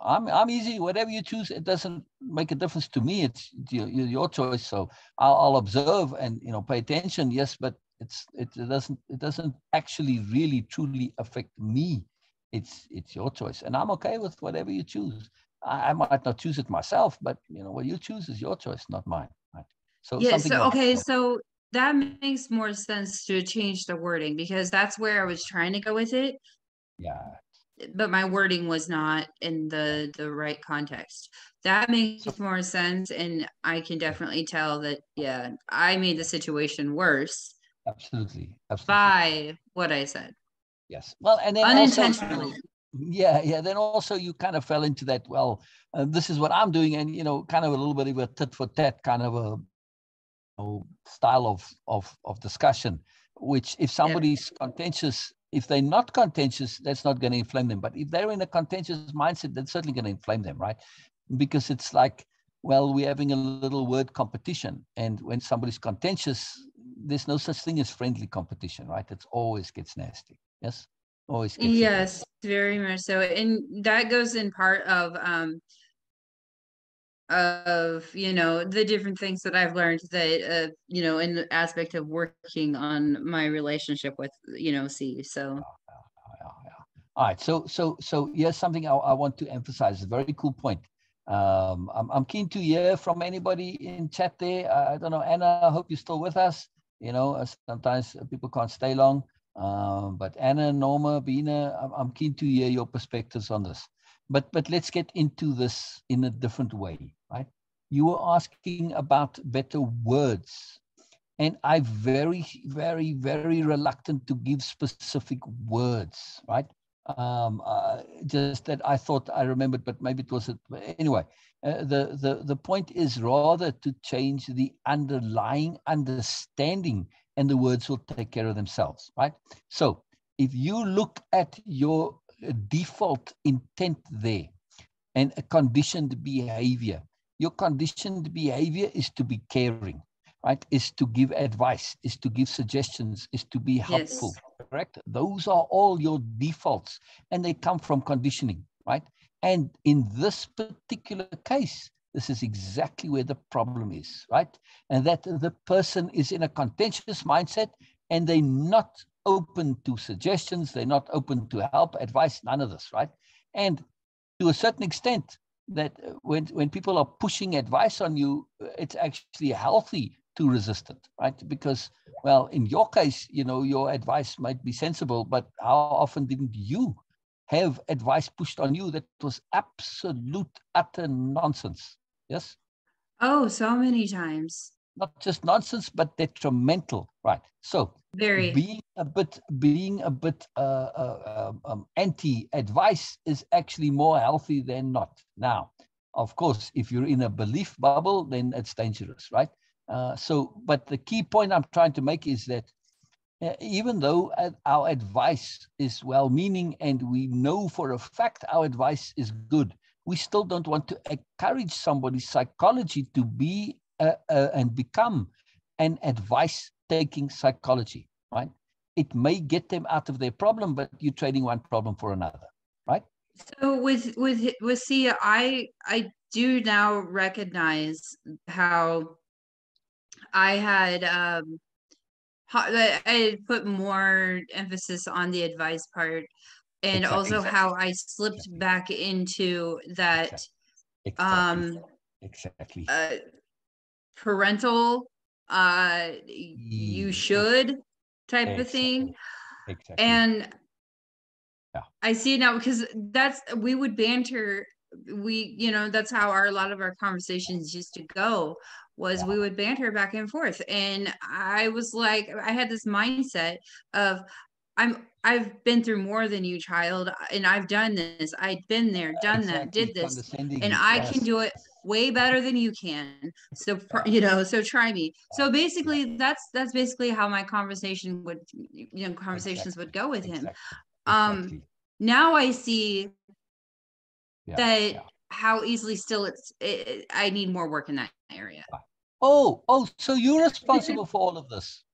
I'm I'm easy. Whatever you choose, it doesn't make a difference to me. It's your, your choice. So I'll, I'll observe and you know pay attention. Yes, but it's it, it doesn't it doesn't actually really truly affect me. It's it's your choice, and I'm okay with whatever you choose. I, I might not choose it myself, but you know what you choose is your choice, not mine. Right. So yeah. So okay. So that makes more sense to change the wording because that's where I was trying to go with it. Yeah but my wording was not in the the right context. That makes more sense and i can definitely tell that yeah i made the situation worse absolutely absolutely. by what i said. Yes well and then unintentionally. Also, yeah yeah then also you kind of fell into that well uh, this is what i'm doing and you know kind of a little bit of a tit for tat kind of a you know, style of of of discussion which if somebody's yeah. contentious if they're not contentious, that's not going to inflame them. But if they're in a contentious mindset, that's certainly going to inflame them, right? Because it's like, well, we're having a little word competition. And when somebody's contentious, there's no such thing as friendly competition, right? It always gets nasty. Yes. Always gets yes, nasty. very much so. And that goes in part of um of you know the different things that I've learned that uh, you know in the aspect of working on my relationship with you know C. So. All right. So so so here's something I, I want to emphasize. A very cool point. Um, I'm I'm keen to hear from anybody in chat there. I don't know, Anna. I hope you're still with us. You know, uh, sometimes people can't stay long. Um, but Anna, Norma, Bina, I'm, I'm keen to hear your perspectives on this but but let's get into this in a different way you were asking about better words and i'm very very very reluctant to give specific words right um uh, just that i thought i remembered but maybe it wasn't. anyway uh, the the the point is rather to change the underlying understanding and the words will take care of themselves right so if you look at your default intent there and a conditioned behavior. Your conditioned behavior is to be caring, right? Is to give advice, is to give suggestions, is to be helpful, yes. correct? Those are all your defaults and they come from conditioning, right? And in this particular case, this is exactly where the problem is, right? And that the person is in a contentious mindset and they're not open to suggestions. They're not open to help, advice, none of this, right? And to a certain extent, that uh, when, when people are pushing advice on you, uh, it's actually healthy to resist it, right? Because, well, in your case, you know, your advice might be sensible, but how often didn't you have advice pushed on you that was absolute, utter nonsense? Yes? Oh, so many times not just nonsense, but detrimental, right? So very being a bit being a bit uh, uh, um, um anti-advice is actually more healthy than not. Now, of course, if you're in a belief bubble, then it's dangerous, right? Uh, so, but the key point I'm trying to make is that uh, even though our advice is well-meaning and we know for a fact our advice is good, we still don't want to encourage somebody's psychology to be uh, uh, and become an advice taking psychology, right? It may get them out of their problem, but you're trading one problem for another, right? So with with with Sia, I I do now recognize how I had um I had put more emphasis on the advice part and exactly. also how I slipped exactly. back into that exactly. um exactly uh, parental uh you should type exactly. of thing exactly. and yeah. i see now because that's we would banter we you know that's how our a lot of our conversations used to go was yeah. we would banter back and forth and i was like i had this mindset of I'm I've been through more than you, child, and I've done this. I've been there, done that, did this, and I yes. can do it way better than you can. So you know, so try me. So basically, that's that's basically how my conversation would, you know, conversations would go with him. Exactly, Um, exactly. Now I see Yeah, that yeah. how easily still it's. It, I need more work in that area. Oh, oh, so you're responsible (laughs) for all of this.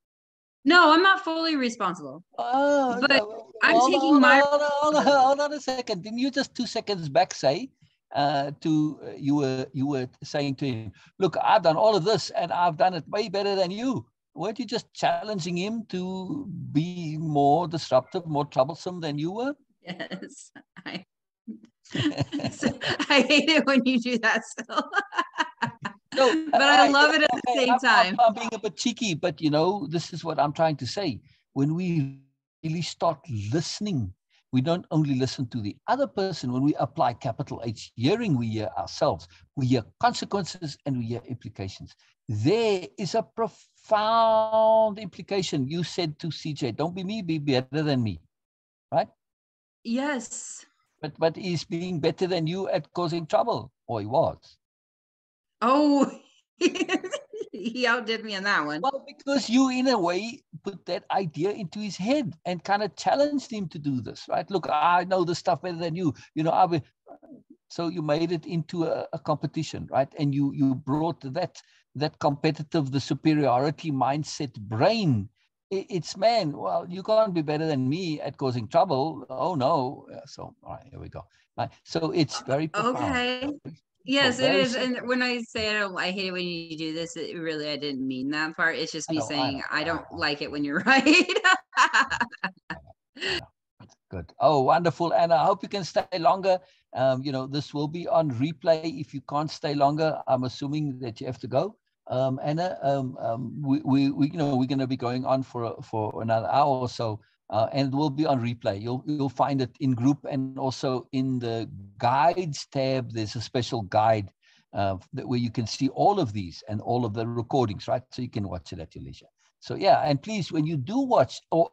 No, I'm not fully responsible. Oh, But no, I'm hold taking hold my hold on, hold on, hold on a second. Didn't you just two seconds back say uh, to uh, you were you were saying to him, "Look, I've done all of this and I've done it way better than you." Weren't you just challenging him to be more disruptive, more troublesome than you were? Yes, I. (laughs) so- I hate it when you do that. Still. No, (laughs) But I love it at the same I'm- time. I'm being a bit cheeky, but you know, this is what I'm trying to say. When we really start listening, we don't only listen to the other person. When we apply capital H hearing, we hear ourselves, we hear consequences and we hear implications. There is a profound implication. You said to CJ, don't be me, be better than me. Right? Yes. But but he's being better than you at causing trouble, or he was. Oh, (laughs) he outdid me on that one. Well, because you, in a way, put that idea into his head and kind of challenged him to do this, right? Look, I know this stuff better than you. You know, I will. So you made it into a, a competition, right? And you you brought that that competitive, the superiority mindset brain. It's man. Well, you can't be better than me at causing trouble. Oh no. So all right, here we go. Right. So it's very profound. Okay. Yes, it is. And when I say I don't, I hate it when you do this. It really, I didn't mean that part. It's just me I saying I I don't like it when you're (laughs) right. Good. Oh, wonderful. And I hope you can stay longer. Um, you know, this will be on replay. If you can't stay longer, I'm assuming that you have to go. Um, Anna, um, um, we, we, we, you know, we're going to be going on for, for another hour or so, uh, and will be on replay. You'll, you'll find it in group and also in the guides tab. There's a special guide uh, that where you can see all of these and all of the recordings, right? So you can watch it at your leisure. So yeah, and please, when you do watch, or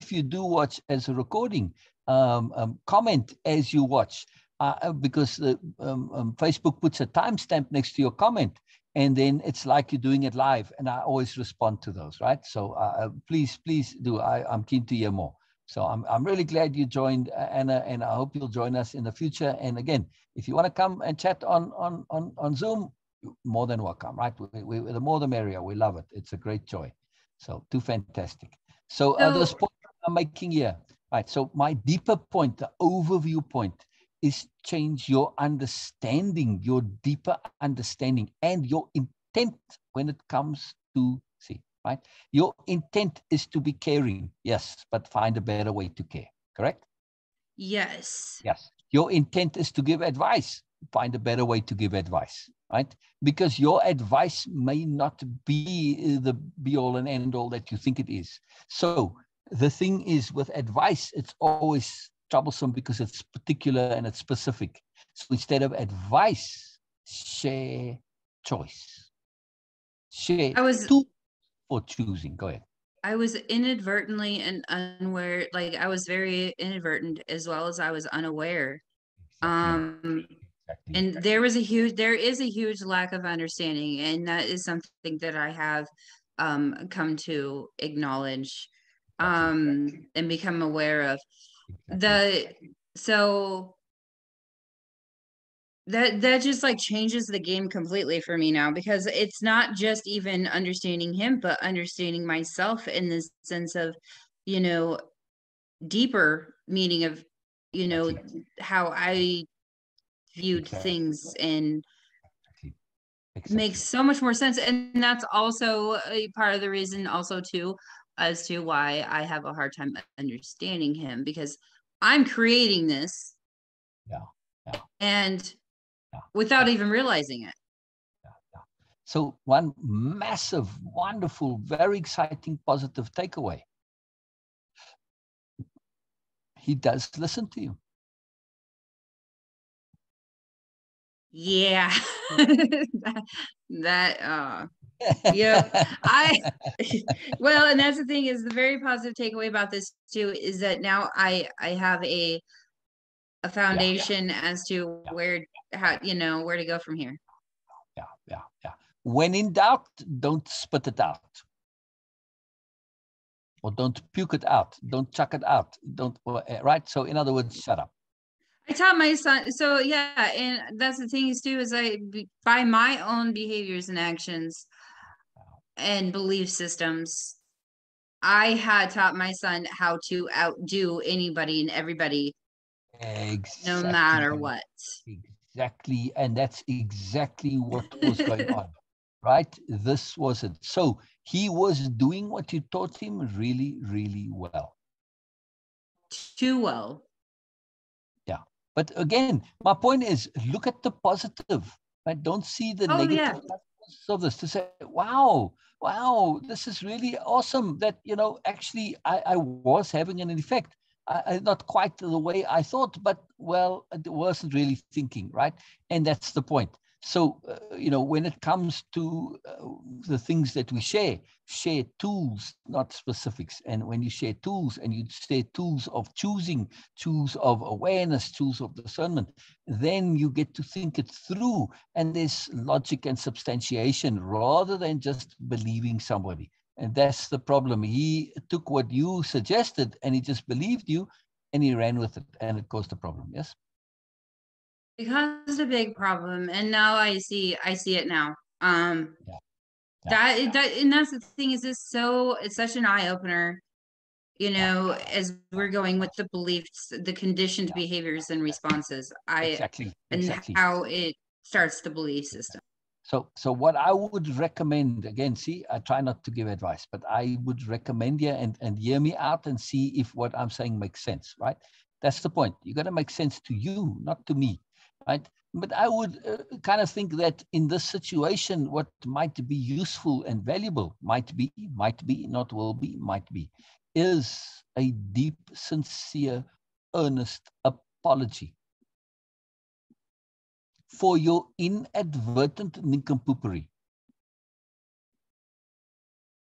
if you do watch as a recording, um, um, comment as you watch, uh, uh, because the um, um, Facebook puts a timestamp next to your comment, and then it's like you're doing it live. And I always respond to those, right? So uh, uh, please, please do. I, I'm keen to hear more. So I'm, I'm really glad you joined, uh, Anna, and I hope you'll join us in the future. And again, if you want to come and chat on on on, on Zoom, more than welcome, right? We, we, the more the merrier. We love it. It's a great joy. So too fantastic. So uh, this So- point I'm making here, right? So my deeper point, the overview point, is change your understanding, your deeper understanding, and your intent when it comes to see, right? Your intent is to be caring, yes, but find a better way to care. Correct? yes. Yes. Your intent is to give advice. Find a better way to give advice, right? Because your advice may not be the be all and end all that you think it is. So the thing is with advice, it's always troublesome because it's particular and it's specific. So instead of advice, share choice. Share I was for choosing. Go ahead. I was inadvertently and unaware, like I was very inadvertent as well as I was unaware. Um, Exactly. and there was a huge there is a huge lack of understanding and that is something that i have um come to acknowledge um and become aware of. The so that that just like changes the game completely for me now because it's not just even understanding him but understanding myself in the sense of you know deeper meaning of you know how i viewed things and makes so much more sense. And that's also a part of the reason also too as to why i have a hard time understanding him because i'm creating this Yeah, yeah. and Yeah, without even realizing it Yeah, So one massive, wonderful, very exciting, positive takeaway. He does listen to you. yeah (laughs) that, that uh yeah (laughs) i (laughs) well and that's the thing is the very positive takeaway about this too is that now i i have a a foundation yeah, yeah. as to yeah. where how you know where to go from here yeah yeah yeah when in doubt don't spit it out or don't puke it out don't chuck it out don't eh, right so in other words shut up I taught my son. So yeah, and that's the thing is too is I by my own behaviors and actions and belief systems, I had taught my son how to outdo anybody and everybody, exactly. no matter what. Exactly, and that's exactly what was going (laughs) on, right? This was it. So he was doing what you taught him really, really well. Too well. Yeah. But again, my point is look at the positive. Right? Don't see the oh, negative yeah. of this to say, wow, wow, this is really awesome that, you know, actually I, I was having an effect. I, not quite the way I thought, but well, it wasn't really thinking, right? And that's the point. So, uh, you know, when it comes to uh, the things that we share, share tools, not specifics. And when you share tools and you share tools of choosing, tools of awareness, tools of discernment, then you get to think it through. And there's logic and substantiation rather than just believing somebody. And that's the problem. He took what you suggested and he just believed you and he ran with it and it caused a problem. Yes? Because it's a big problem. And now I see I see it now. Um yeah. Yeah. that that and that's the thing is this so it's such an eye-opener you know as we're going with the beliefs the conditioned behaviors and responses i exactly. and exactly. how it starts the belief system so so what i would recommend again see i try not to give advice but i would recommend you and and hear me out and see if what i'm saying makes sense right that's the point you got to make sense to you not to me right? But I would uh, kind of think that in this situation, what might be useful and valuable might be, might be, not will be, might be, is a deep, sincere, earnest apology for your inadvertent nincompoopery.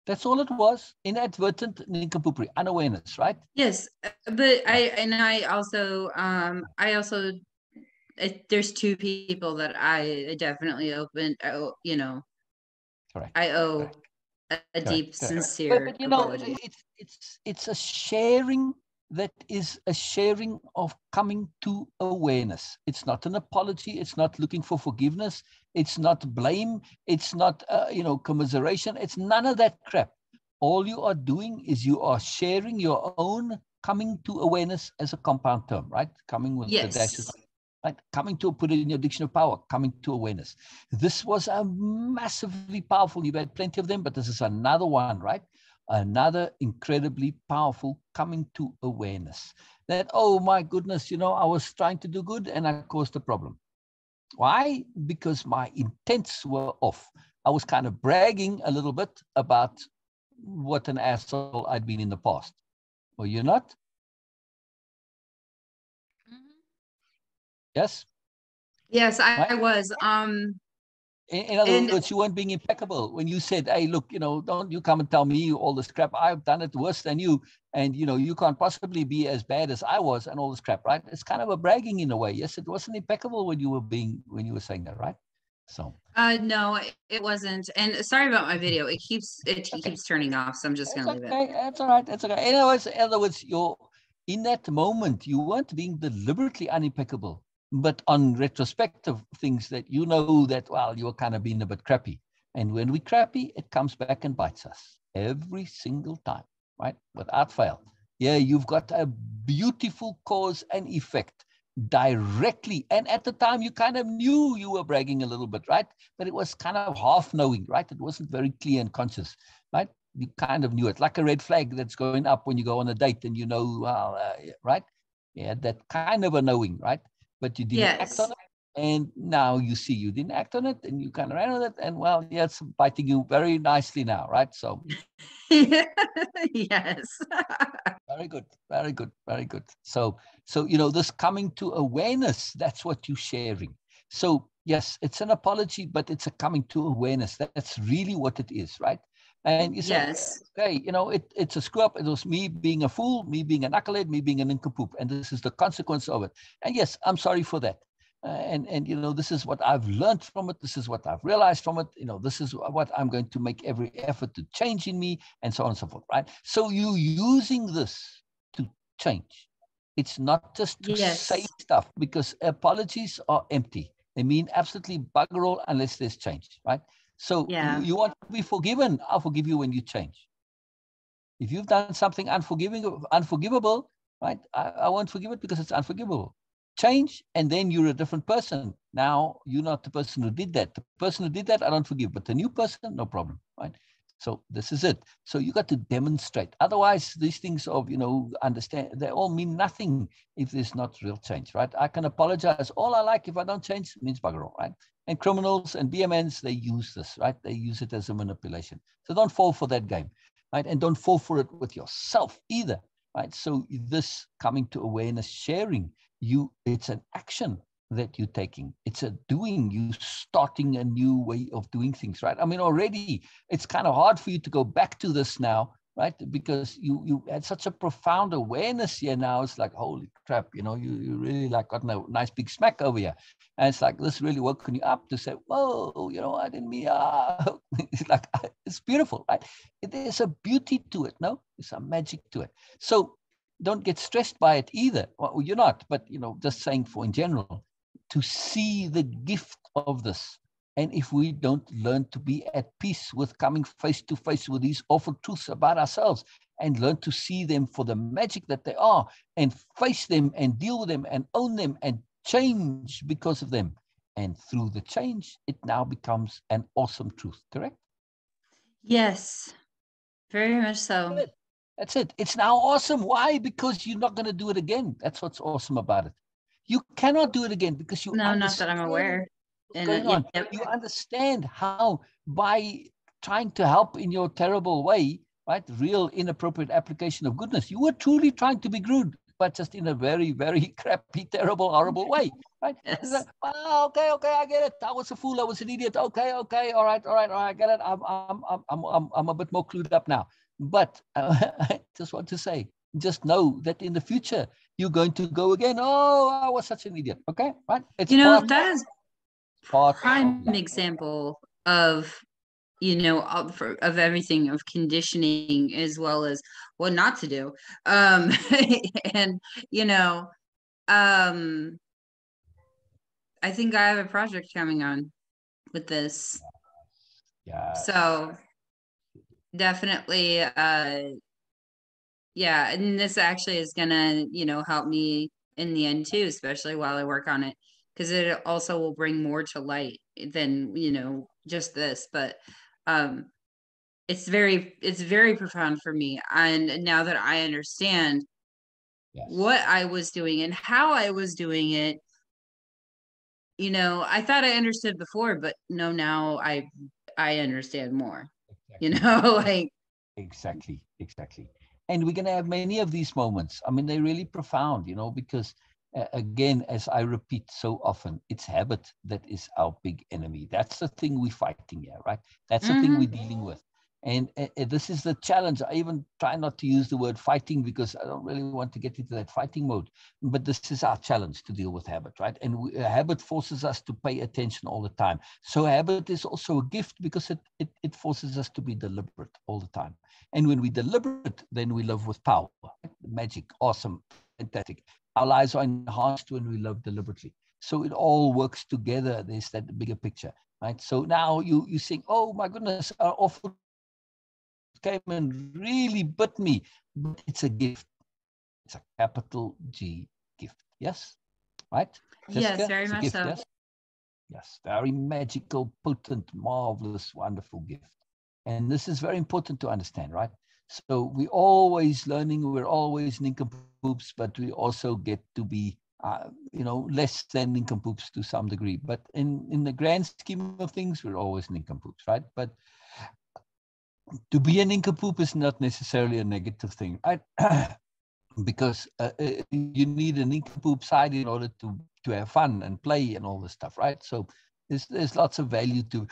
That's all it was. Inadvertent nincompoopery, unawareness, right? Yes, uh, but I and I also um I also it, there's two people that I definitely open. I, you know, Correct. I owe Correct. a, a deep, sincere. But, but you know, it's it's it's a sharing that is a sharing of coming to awareness. It's not an apology. It's not looking for forgiveness. It's not blame. It's not uh, you know commiseration. It's none of that crap. All you are doing is you are sharing your own coming to awareness as a compound term, right? Coming with yes. the dashes right? Coming to put it in your dictionary of power, coming to awareness. This was a massively powerful. You've had plenty of them, but this is another one, right? Another incredibly powerful coming to awareness. That oh my goodness, you know, I was trying to do good and I caused a problem. Why? Because my intents were off. I was kind of bragging a little bit about what an asshole I'd been in the past. Well, you're not? Yes. Yes, I, right? I was. Um, in, in other and, words, you weren't being impeccable when you said, "Hey, look, you know, don't you come and tell me all this crap. I've done it worse than you, and you know, you can't possibly be as bad as I was, and all this crap." Right? It's kind of a bragging in a way. Yes, it wasn't impeccable when you were being when you were saying that, right? So. Uh, no, it wasn't. And sorry about my video. It keeps it okay. keeps turning off, so I'm just gonna leave it. That's all right. That's okay. In other words, in other words, you're in that moment, you weren't being deliberately unimpeccable but on retrospective things that you know that, well, you were kind of being a bit crappy. And when we crappy, it comes back and bites us every single time, right? Without fail. Yeah, you've got a beautiful cause and effect directly. And at the time, you kind of knew you were bragging a little bit, right? But it was kind of half knowing, right? It wasn't very clear and conscious, right? You kind of knew it, like a red flag that's going up when you go on a date and you know, well, uh, right? Yeah, that kind of a knowing, right? But you didn't yes. act on it. And now you see you didn't act on it and you kind of ran on it. And well, yeah, it's biting you very nicely now, right? So, (laughs) yes. (laughs) very good. Very good. Very good. So, so, you know, this coming to awareness, that's what you're sharing. So, Yes, it's an apology, but it's a coming to awareness. That's really what it is, right? And you say, Yes. okay, you know, it, it's a screw up. It was me being a fool, me being an accolade, me being an nincompoop, and this is the consequence of it. And yes, I'm sorry for that. Uh, and and you know, this is what I've learned from it. This is what I've realized from it. You know, this is what I'm going to make every effort to change in me, and so on and so forth. Right. So you're using this to change. It's not just to Yes. say stuff because apologies are empty. They mean absolutely bugger all unless there's change, right? So Yeah. you, want to be forgiven. I'll forgive you when you change. If you've done something unforgiving, unforgivable, right? I, I won't forgive it because it's unforgivable. Change, and then you're a different person. Now you're not the person who did that. The person who did that, I don't forgive. But the new person, no problem, right? So this is it. So you got to demonstrate. Otherwise, these things of you know understand they all mean nothing if there's not real change, right? I can apologize all I like if I don't change it means bugger all, right? And criminals and BMNs they use this, right? They use it as a manipulation. So don't fall for that game, right? And don't fall for it with yourself either, right? So this coming to awareness, sharing, you it's an action that you're taking. It's a doing, you starting a new way of doing things, right? I mean, already it's kind of hard for you to go back to this now, right? Because you you had such a profound awareness here now. It's like, holy crap, you know, you, you really like got a nice big smack over here. And it's like this really woken you up to say, whoa, you know, I didn't mean (laughs) ah. it's like (laughs) it's beautiful, right? There's a beauty to it, no? There's a magic to it. So don't get stressed by it either. Well, you're not, but you know, just saying for in general, to see the gift of this. And if we don't learn to be at peace with coming face to face with these awful truths about ourselves and learn to see them for the magic that they are and face them and deal with them and own them and change because of them. And through the change, it now becomes an awesome truth, correct? Yes. Very much so. That's it. It's now awesome. Why? Because you're not going to do it again. That's what's awesome about it. You cannot do it again because you No, not that I'm aware. And going uh, on. yep. You understand how by trying to help in your terrible way, right? Real inappropriate application of goodness, you were truly trying to be good, but just in a very, very (laughs) crappy, terrible, horrible (laughs) way, right? Yes. like, "Oh, okay, okay, I get it. I was a fool. I was an idiot. Okay, okay, all right, all right, all right. I get it. I'm, I'm, I'm, I'm, I'm, I'm a bit more clued up now. But uh, (laughs) I just want to say, just know that in the future you're going to go again. Oh, I was such an idiot. Okay, right? It's You know, that is prime example of you know of, of everything of conditioning as well as what not to do um (laughs) and you know um i think i have a project coming on with this Yeah. so definitely uh yeah and this actually is gonna you know help me in the end too especially while i work on it because it also will bring more to light than you know just this but um it's very it's very profound for me and now that i understand Yes. what i was doing and how i was doing it you know i thought i understood before but no now i i understand more you (laughs) know like Exactly, exactly. And we're going to have many of these moments. I mean, they're really profound, you know, because again, as I repeat so often, it's habit that is our big enemy. That's the thing we're fighting here, right? That's the thing we're dealing with. And uh, uh, this is the challenge. I even try not to use the word fighting because I don't really want to get into that fighting mode. But this is our challenge to deal with habit, right? And we, a habit forces us to pay attention all the time. So habit is also a gift because it, it, it forces us to be deliberate all the time. And when we deliberate, then we live with power. Magic, awesome, fantastic. Our lives are enhanced when we love deliberately. So it all works together. There's that bigger picture, right? So now you you think, oh my goodness, our awful came and really bit me. But it's a gift. It's a capital G gift. Yes, right? yes very It's much gift, so Yes, yes, very magical, potent, marvelous, wonderful gift. And this is very important to understand, right? So we're always learning, we're always nincompoops, but we also get to be, uh, you know, less than nincompoops to some degree. But in, in the grand scheme of things, we're always nincompoops, right? But to be a nincompoop is not necessarily a negative thing, right? (clears throat) because uh, uh, you need a nincompoop side in order to to have fun and play and all this stuff, right? So There's, there's lots of value to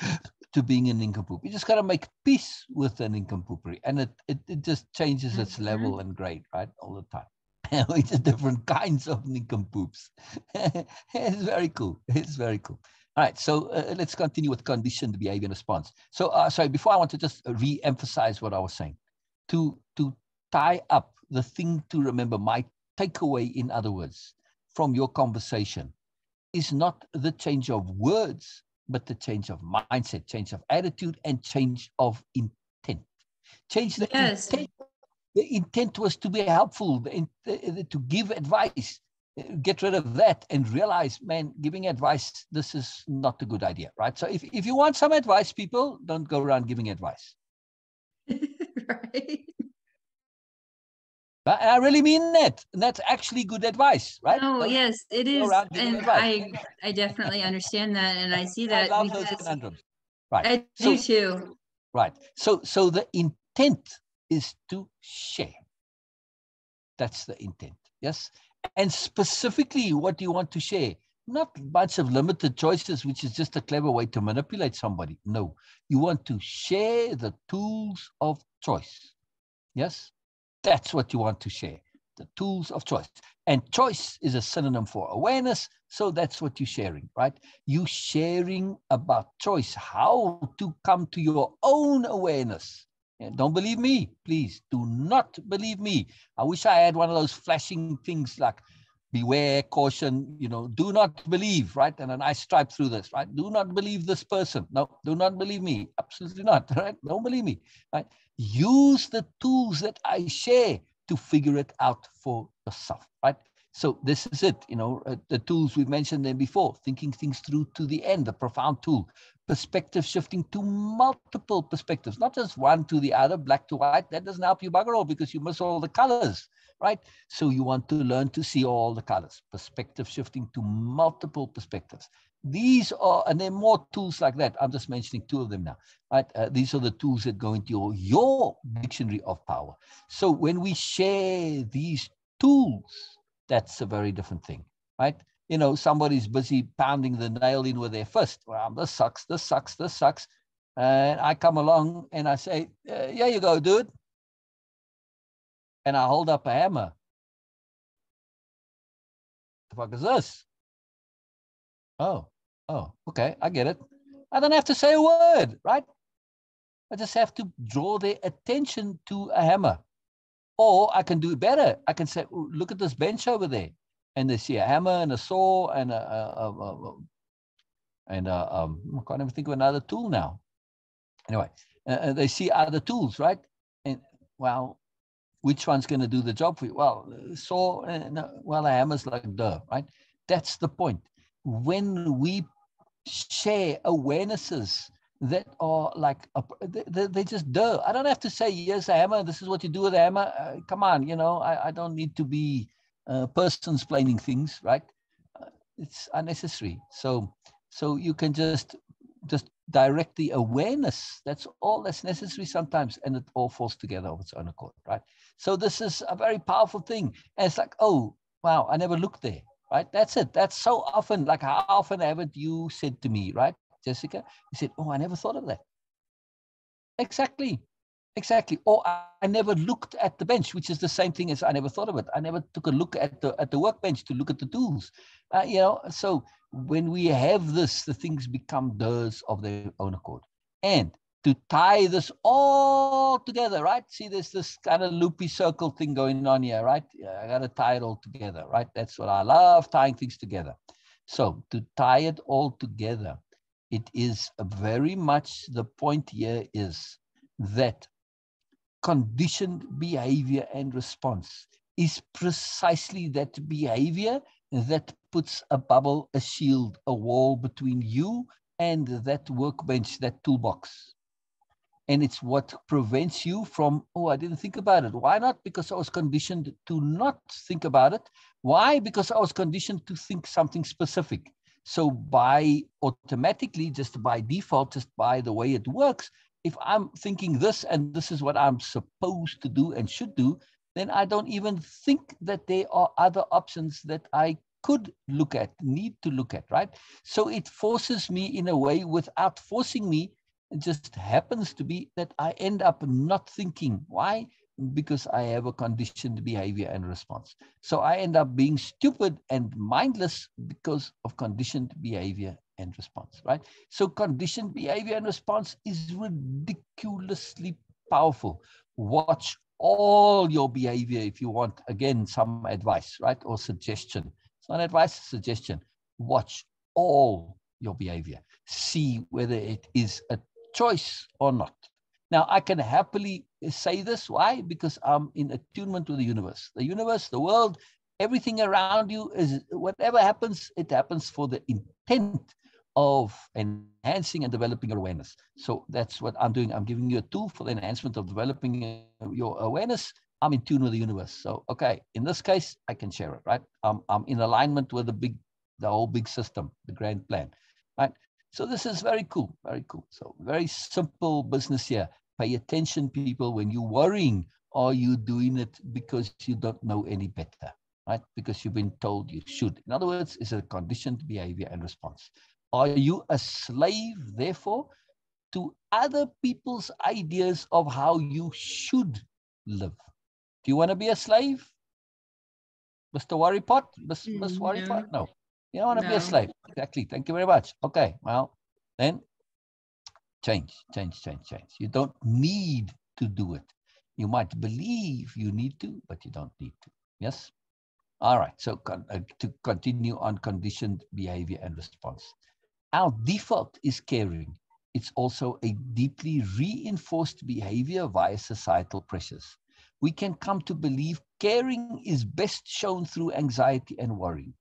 to being a nincompoop. You just got to make peace with the nincompoopery, and it, it, it just changes its Mhm. level and grade, right, all the time. (laughs) It's a different (laughs) kinds of nincompoops. (laughs) it's very cool. It's very cool. All right, so uh, let's continue with conditioned behavior and response. So, uh, sorry, before I want to just re-emphasize what I was saying. To, to tie up the thing to remember, my takeaway, in other words, from your conversation is not the change of words, but the change of mindset, change of attitude, and change of intent. Change the Yes. intent. The intent was to be helpful, the in- the- to give advice. Get rid of that and realize, man, giving advice, this is not a good idea, right? So if, if you want some advice, people, don't go around giving advice. (laughs) right. But I really mean that. And that's actually good advice, right? Don't yes, it is. And advice. I, I definitely understand that. And I see I that love those conundrums. Right. I So- too. Right. So so the intent is to share. That's the intent. Yes. And specifically, what do you want to share? Not a bunch of limited choices, which is just a clever way to manipulate somebody. No, you want to share the tools of choice. Yes, that's what you want to share the tools of choice. And choice is a synonym for awareness. So that's what you're sharing, right? You sharing about choice, how to come to your own awareness. And don't believe me, please do not believe me. I wish I had one of those flashing things like beware, caution, you know, do not believe, right? And then I stripe through this, right? Do not believe this person. No, do not believe me. Absolutely not, (laughs) right? Don't believe me, right? Use the tools that I share to figure it out for yourself, right? So this is it, you know, uh, the tools we've mentioned them before, thinking things through to the end, the profound tool, perspective shifting to multiple perspectives, not just one to the other, black to white. That doesn't help you bugger all because you miss all the colors, right? So you want to learn to see all the colors, perspective shifting to multiple perspectives. These are, and there are more tools like that. I'm just mentioning two of them now, right? Uh, these are the tools that go into your, your dictionary of power. So when we share these tools, that's a very different thing, right? You know, somebody's busy pounding the nail in with their fist. Well, this sucks, this sucks, this sucks. And I come along and I say, uh, yeah, you go, dude. And I hold up a hammer. The fuck is this? Oh, oh, okay, I get it. I don't have to say a word, right? I just have to draw their attention to a hammer. Or I can do it better. I can say, look at this bench over there. And they see a hammer and a saw and a, a, a, a- and um, I can't even think of another tool now. Anyway, uh, uh, they see other tools, right? And well, which one's going to do the job for you? Well, saw, uh, no, well, a hammer's like duh, right? That's the point. When we share awarenesses that are like they, they- just duh. I don't have to say yes, a hammer. This is what you do with hammer. Uh, come on, you know, I, I don't need to be uh, person explaining things, right? Uh, it's unnecessary. So so you can just just direct the awareness. That's all that's necessary sometimes, and it all falls together of its own accord, right? So this is a very powerful thing. And it's like, oh wow, I never looked there, right? That's it. That's so often. Like how often haven't you said to me, right? Jessica, you said, Oh, I never thought of that. Exactly. Exactly. Or I, I never looked at the bench, which is the same thing as I never thought of it. I never took a look at the at the workbench to look at the tools. Uh, you know, so when we have this, the things become those of their own accord. And to tie this all together, right? See, there's this kind of loopy circle thing going on here, right? I gotta tie it all together, right? That's what I love, tying things together. So to tie it all together, it is very much the point here is that conditioned behavior and response is precisely that behavior that puts a bubble, a shield, a wall between you and that workbench, that toolbox. And it's what prevents you from, oh, I didn't think about it. Why not? Because I was conditioned to not think about it. Why? Because I was conditioned to think something specific. So by automatically, just by default, just by the way it works, if I'm thinking this and this is what I'm supposed to do and should do, then I don't even think that there are other options that I could look at, need to look at, right? So it forces me in a way without forcing me. It just happens to be that I end up not thinking. Why? Because I have a conditioned behavior and response. So I end up being stupid and mindless because of conditioned behavior and response, right? So conditioned behavior and response is ridiculously powerful. Watch all your behavior if you want, again, some advice, right? Or suggestion. It's not advice, suggestion. Watch all your behavior. See whether it is a choice or not. Now, I can happily say this. Why? Because I'm in attunement with the universe. The universe, the world, everything around you is whatever happens, it happens for the intent of enhancing and developing your awareness. So that's what I'm doing. I'm giving you a tool for the enhancement of developing your awareness. I'm in tune with the universe. So, okay, in this case, I can share it, right? I'm, I'm in alignment with the big, the whole big system, the grand plan, right? So this is very cool, very cool. So very simple business here. Pay attention, people, when you're worrying, are you doing it because you don't know any better, right? Because you've been told you should. In other words, it's a conditioned behavior and response. Are you a slave, therefore, to other people's ideas of how you should live? Do you want to be a slave? Mr. Worrypot? Miss, mm, Miss Worrypot? No. You don't want to no. be a slave. Exactly. Thank you very much. Okay. Well, then change, change, change, change. You don't need to do it. You might believe you need to, but you don't need to. Yes? All right. So con uh, to continue on conditioned behavior and response. Our default is caring. It's also a deeply reinforced behavior via societal pressures. We can come to believe caring is best shown through anxiety and worry.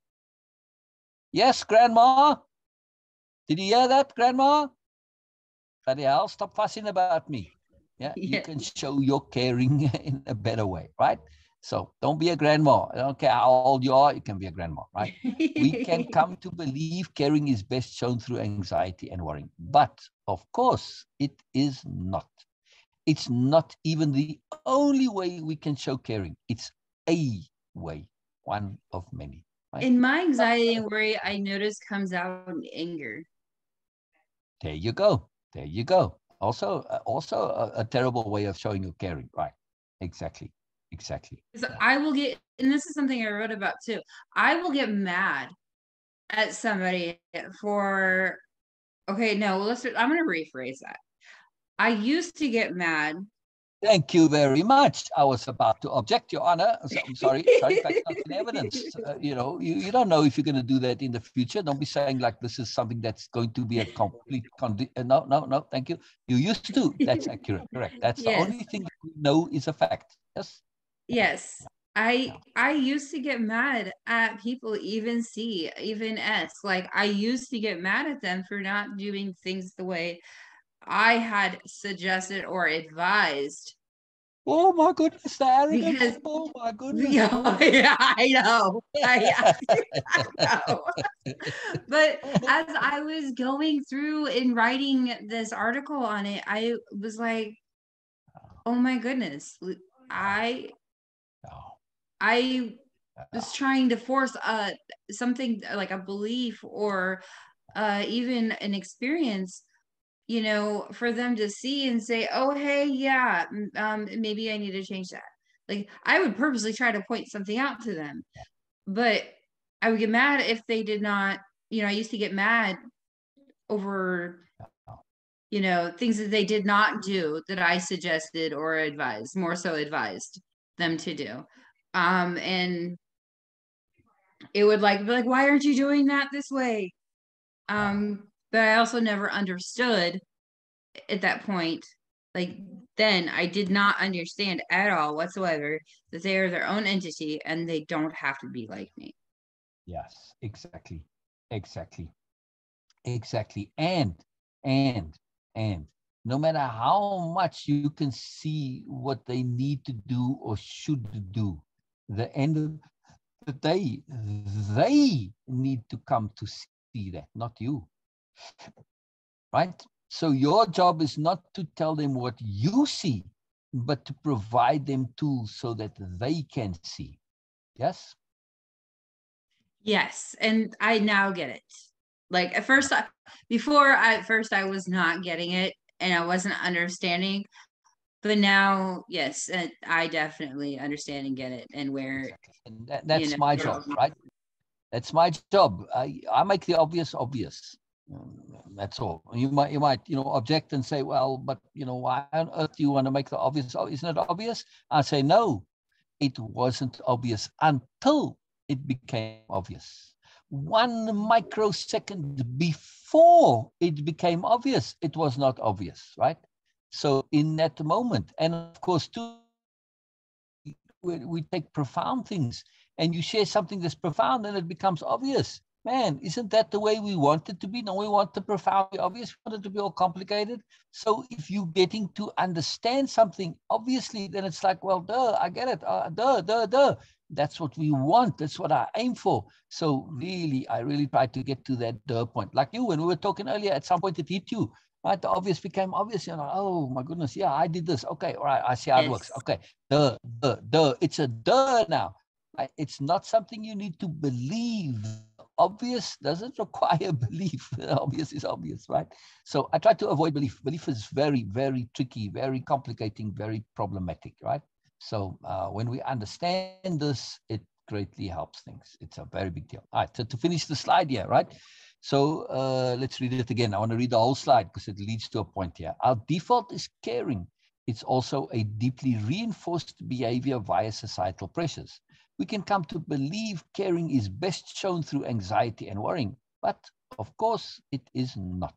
Yes, Grandma? Did you hear that, Grandma? Bloody hell, stop fussing about me. Yeah, (laughs) yeah, you can show your caring (laughs) in a better way, right? So don't be a grandma. I don't care how old you are, you can be a grandma, right? we can (laughs) come to believe caring is best shown through anxiety and worrying. But of course, it is not. It's not even the only way we can show caring. It's a way, one of many. Right? In my anxiety and worry, I notice comes out in anger. There you go. There you go. Also, uh, also a, a terrible way of showing you caring. Right. Exactly. Exactly. So I will get, and this is something I wrote about too. I will get mad at somebody for, okay, no, let's, I'm going to rephrase that. I used to get mad. Thank you very much. I was about to object, Your Honor. I'm sorry, sorry, that's not in evidence. (laughs) Uh, you know, you, you don't know if you're going to do that in the future. Don't be saying like this is something that's going to be a complete condi- uh, No, no, no. Thank you. You used to. That's accurate. Correct. That's yes. the only thing that we know is a fact. Yes. Yes. I I used to get mad at people, even C, even S. Like I used to get mad at them for not doing things the way I had suggested or advised. Oh my goodness, the arrogance. Because, oh my (laughs) goodness. Yeah, (laughs) yeah I know. I, I know. (laughs) but as I was going through and writing this article on it, I was like, oh my goodness. I I was trying to force uh something like a belief or uh even an experience you know for them to see and say oh hey yeah um maybe i need to change that. Like i would purposely try to point something out to them but i would get mad if they did not you know i used to get mad over you know things that they did not do that i suggested or advised more so advised them to do um and it would like be like why aren't you doing that this way? Um but i also never understood at that point like then i did not understand at all whatsoever that they are their own entity and they don't have to be like me yes exactly exactly exactly and and and no matter how much you can see what they need to do or should do the end of the day, they need to come to see that, not you. Right? So your job is not to tell them what you see, but to provide them tools so that they can see. Yes? Yes, and I now get it. Like at first, I, before I, at first I was not getting it, and I wasn't understanding. But now, yes, I definitely understand and get it, and where. And that, that's know, my job, right? That's my job. I, I make the obvious obvious. Um, That's all. You might you might you know object and say, well, but you know why on earth do you want to make the obvious? Isn't it obvious? I say no, it wasn't obvious until it became obvious. One microsecond before it became obvious, it was not obvious, right? So in that moment, and of course, too, we, we take profound things and you share something that's profound and it becomes obvious. Man, isn't that the way we want it to be? No, we want the profoundly obvious, we want it to be all complicated. So if you're getting to understand something, obviously, then it's like, well, duh, I get it. Uh, duh, duh, duh. That's what we want. That's what I aim for. So really, I really try to get to that duh point. Like you, when we were talking earlier, at some point it hit you. Right, the obvious became obvious. You know, oh my goodness, yeah, I did this. Okay, all right, I see how it works. Okay, duh, duh, duh. It's a duh now. Right? It's not something you need to believe. Obvious doesn't require (laughs) belief. obvious is obvious, right? So I try to avoid belief. Belief is very, very tricky, very complicating, very problematic, right? So uh, when we understand this, it greatly helps things. It's a very big deal. All right, so to finish the slide here, right? So uh, let's read it again. I want to read the whole slide because it leads to a point here. Our default is caring. It's also a deeply reinforced behavior via societal pressures. We can come to believe caring is best shown through anxiety and worrying, but of course it is not.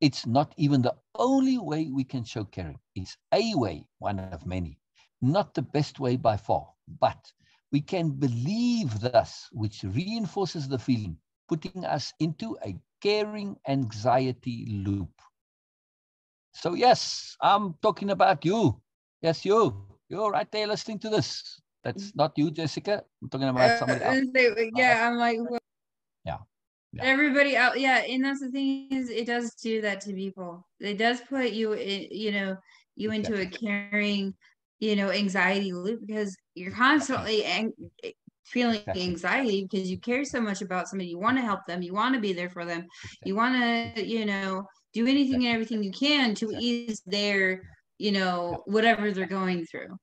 It's not even the only way we can show caring. It's a way, one of many, not the best way by far, but we can believe thus, which reinforces the feeling, putting us into a caring anxiety loop. So, yes, I'm talking about you. Yes, you. You're right there listening to this. That's not you, Jessica. I'm talking about somebody Uh, else. and yeah, I'm like, well, Yeah, yeah. Everybody out, yeah, and that's the thing is, it does do that to people. It does put you, in, you know, you into a caring, you know, anxiety loop because you're constantly ang- eh, feeling Exactly. anxiety because you care so much about somebody. You want to help them. You want to be there for them. You want to, you know, do anything and everything you can to Exactly. ease their, you know, whatever they're going through.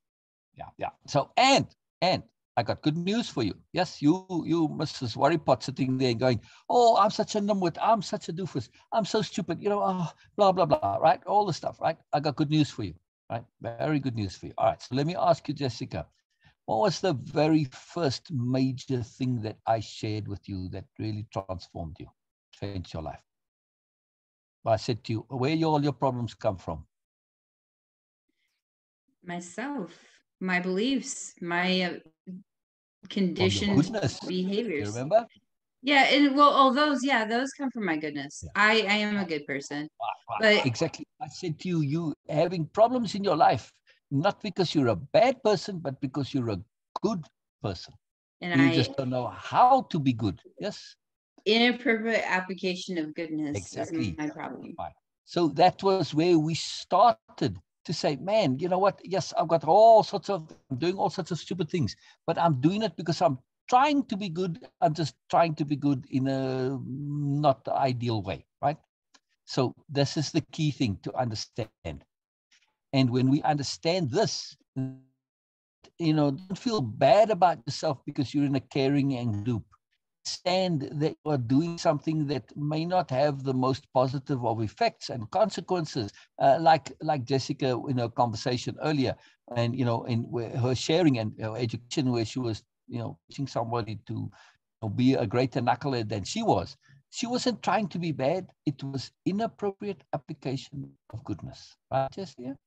Yeah, yeah. So and and I got good news for you. Yes, you you Mrs. Worrypot sitting there going, oh, I'm such a numwit, I'm such a doofus, I'm so stupid, you know, oh, blah blah blah, right? All the stuff, right? I got good news for you, right? Very good news for you. All right. So let me ask you, Jessica, what was the very first major thing that I shared with you that really transformed you, changed your life? I said to you, where all your problems come from? Myself, my beliefs, my uh, conditioned behaviors. remember? Yeah, and well, all those, yeah, those come from my goodness. Yeah. I I am a good person. But- exactly. I said to you, you having problems in your life, not because you're a bad person, but because you're a good person. And you I just don't know how to be good. Yes. inappropriate application of goodness Exactly. is my problem. So that was where we started to say, man, you know what? Yes, I've got all sorts of I'm doing all sorts of stupid things, but I'm doing it because I'm trying to be good. I'm just trying to be good in a not ideal way, right? So this is the key thing to understand. And when we understand this, you know, don't feel bad about yourself because you're in a caring and loop. Stand that you are doing something that may not have the most positive of effects and consequences, uh, like like Jessica in her conversation earlier, and you know, in her sharing and her education, where she was, you know, teaching somebody to you know, be a greater knucklehead than she was. She wasn't trying to be bad. It was inappropriate application of goodness, right, Jessica?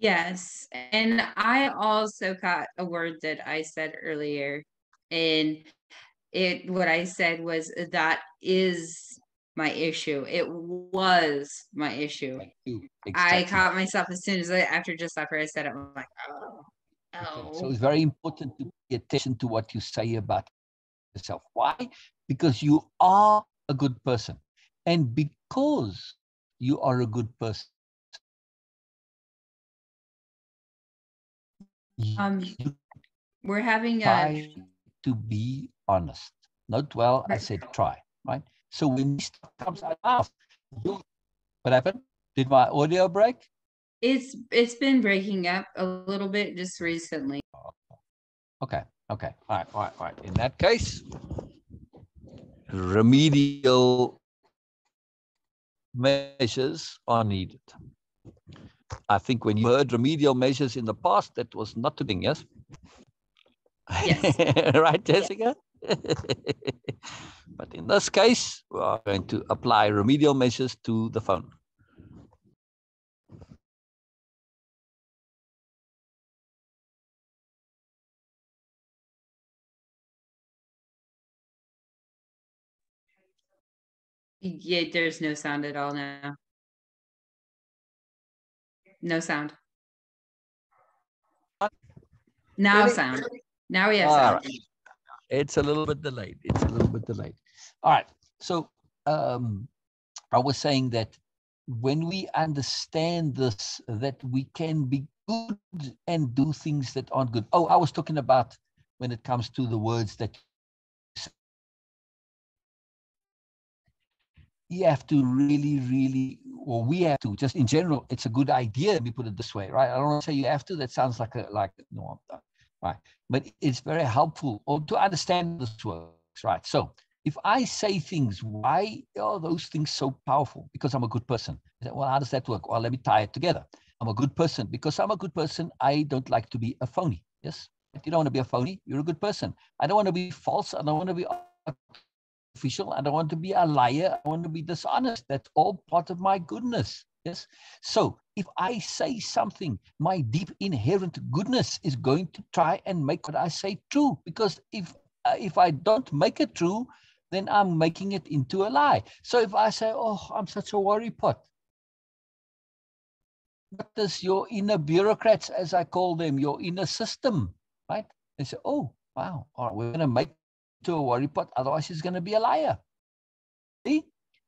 Yes. And I also got a word that I said earlier. And it what I said was that is my issue. It was my issue. I caught myself as soon as I after just after I said it, I'm like, oh, Okay, So oh. it's very important to pay attention to what you say about yourself. Why? Because you are a good person. And because you are a good person, Um, we're having a to be honest. Not well, I said try, right? So when stuff comes out, of mouth, you- what happened? Did my audio break? It's it's been breaking up a little bit just recently. Okay, okay, all right, all right, all right. In that case, remedial measures are needed. I think when you heard remedial measures in the past, that was not a thing, yes? Yes. (laughs) right, Jessica? (laughs) but in this case, we are going to apply remedial measures to the phone. Yeah, there's no sound at all now. No sound. Now sound. Now we have All sound. right. It's a little bit delayed. It's a little bit delayed. All right. So um, I was saying that when we understand this, that we can be good and do things that aren't good. Oh, I was talking about when it comes to the words that you have to really, really, or we have to, just in general, it's a good idea. Let me put it this way, right? I don't want to say you have to. That sounds like a like no, I'm- right? But it's very helpful or to understand this works, right? So if I say things, why are those things so powerful? Because I'm a good person. Well, how does that work? Well, let me tie it together. I'm a good person because I'm a good person. I don't like to be a phony. Yes, you don't want to be a phony. You're a good person. I don't want to be false. I don't want to be official. I don't want to be a liar. I want to be dishonest. That's all part of my goodness. Yes. So if I say something, my deep inherent goodness is going to try and make what I say true. Because if uh, if I don't make it true, then I'm making it into a lie. So if I say, "Oh, I'm such a worry pot," what does your inner bureaucrats, as I call them, your inner system, right? They say, "Oh, wow, all right, we're going to make it to a worry pot, otherwise he's going to be a liar." See?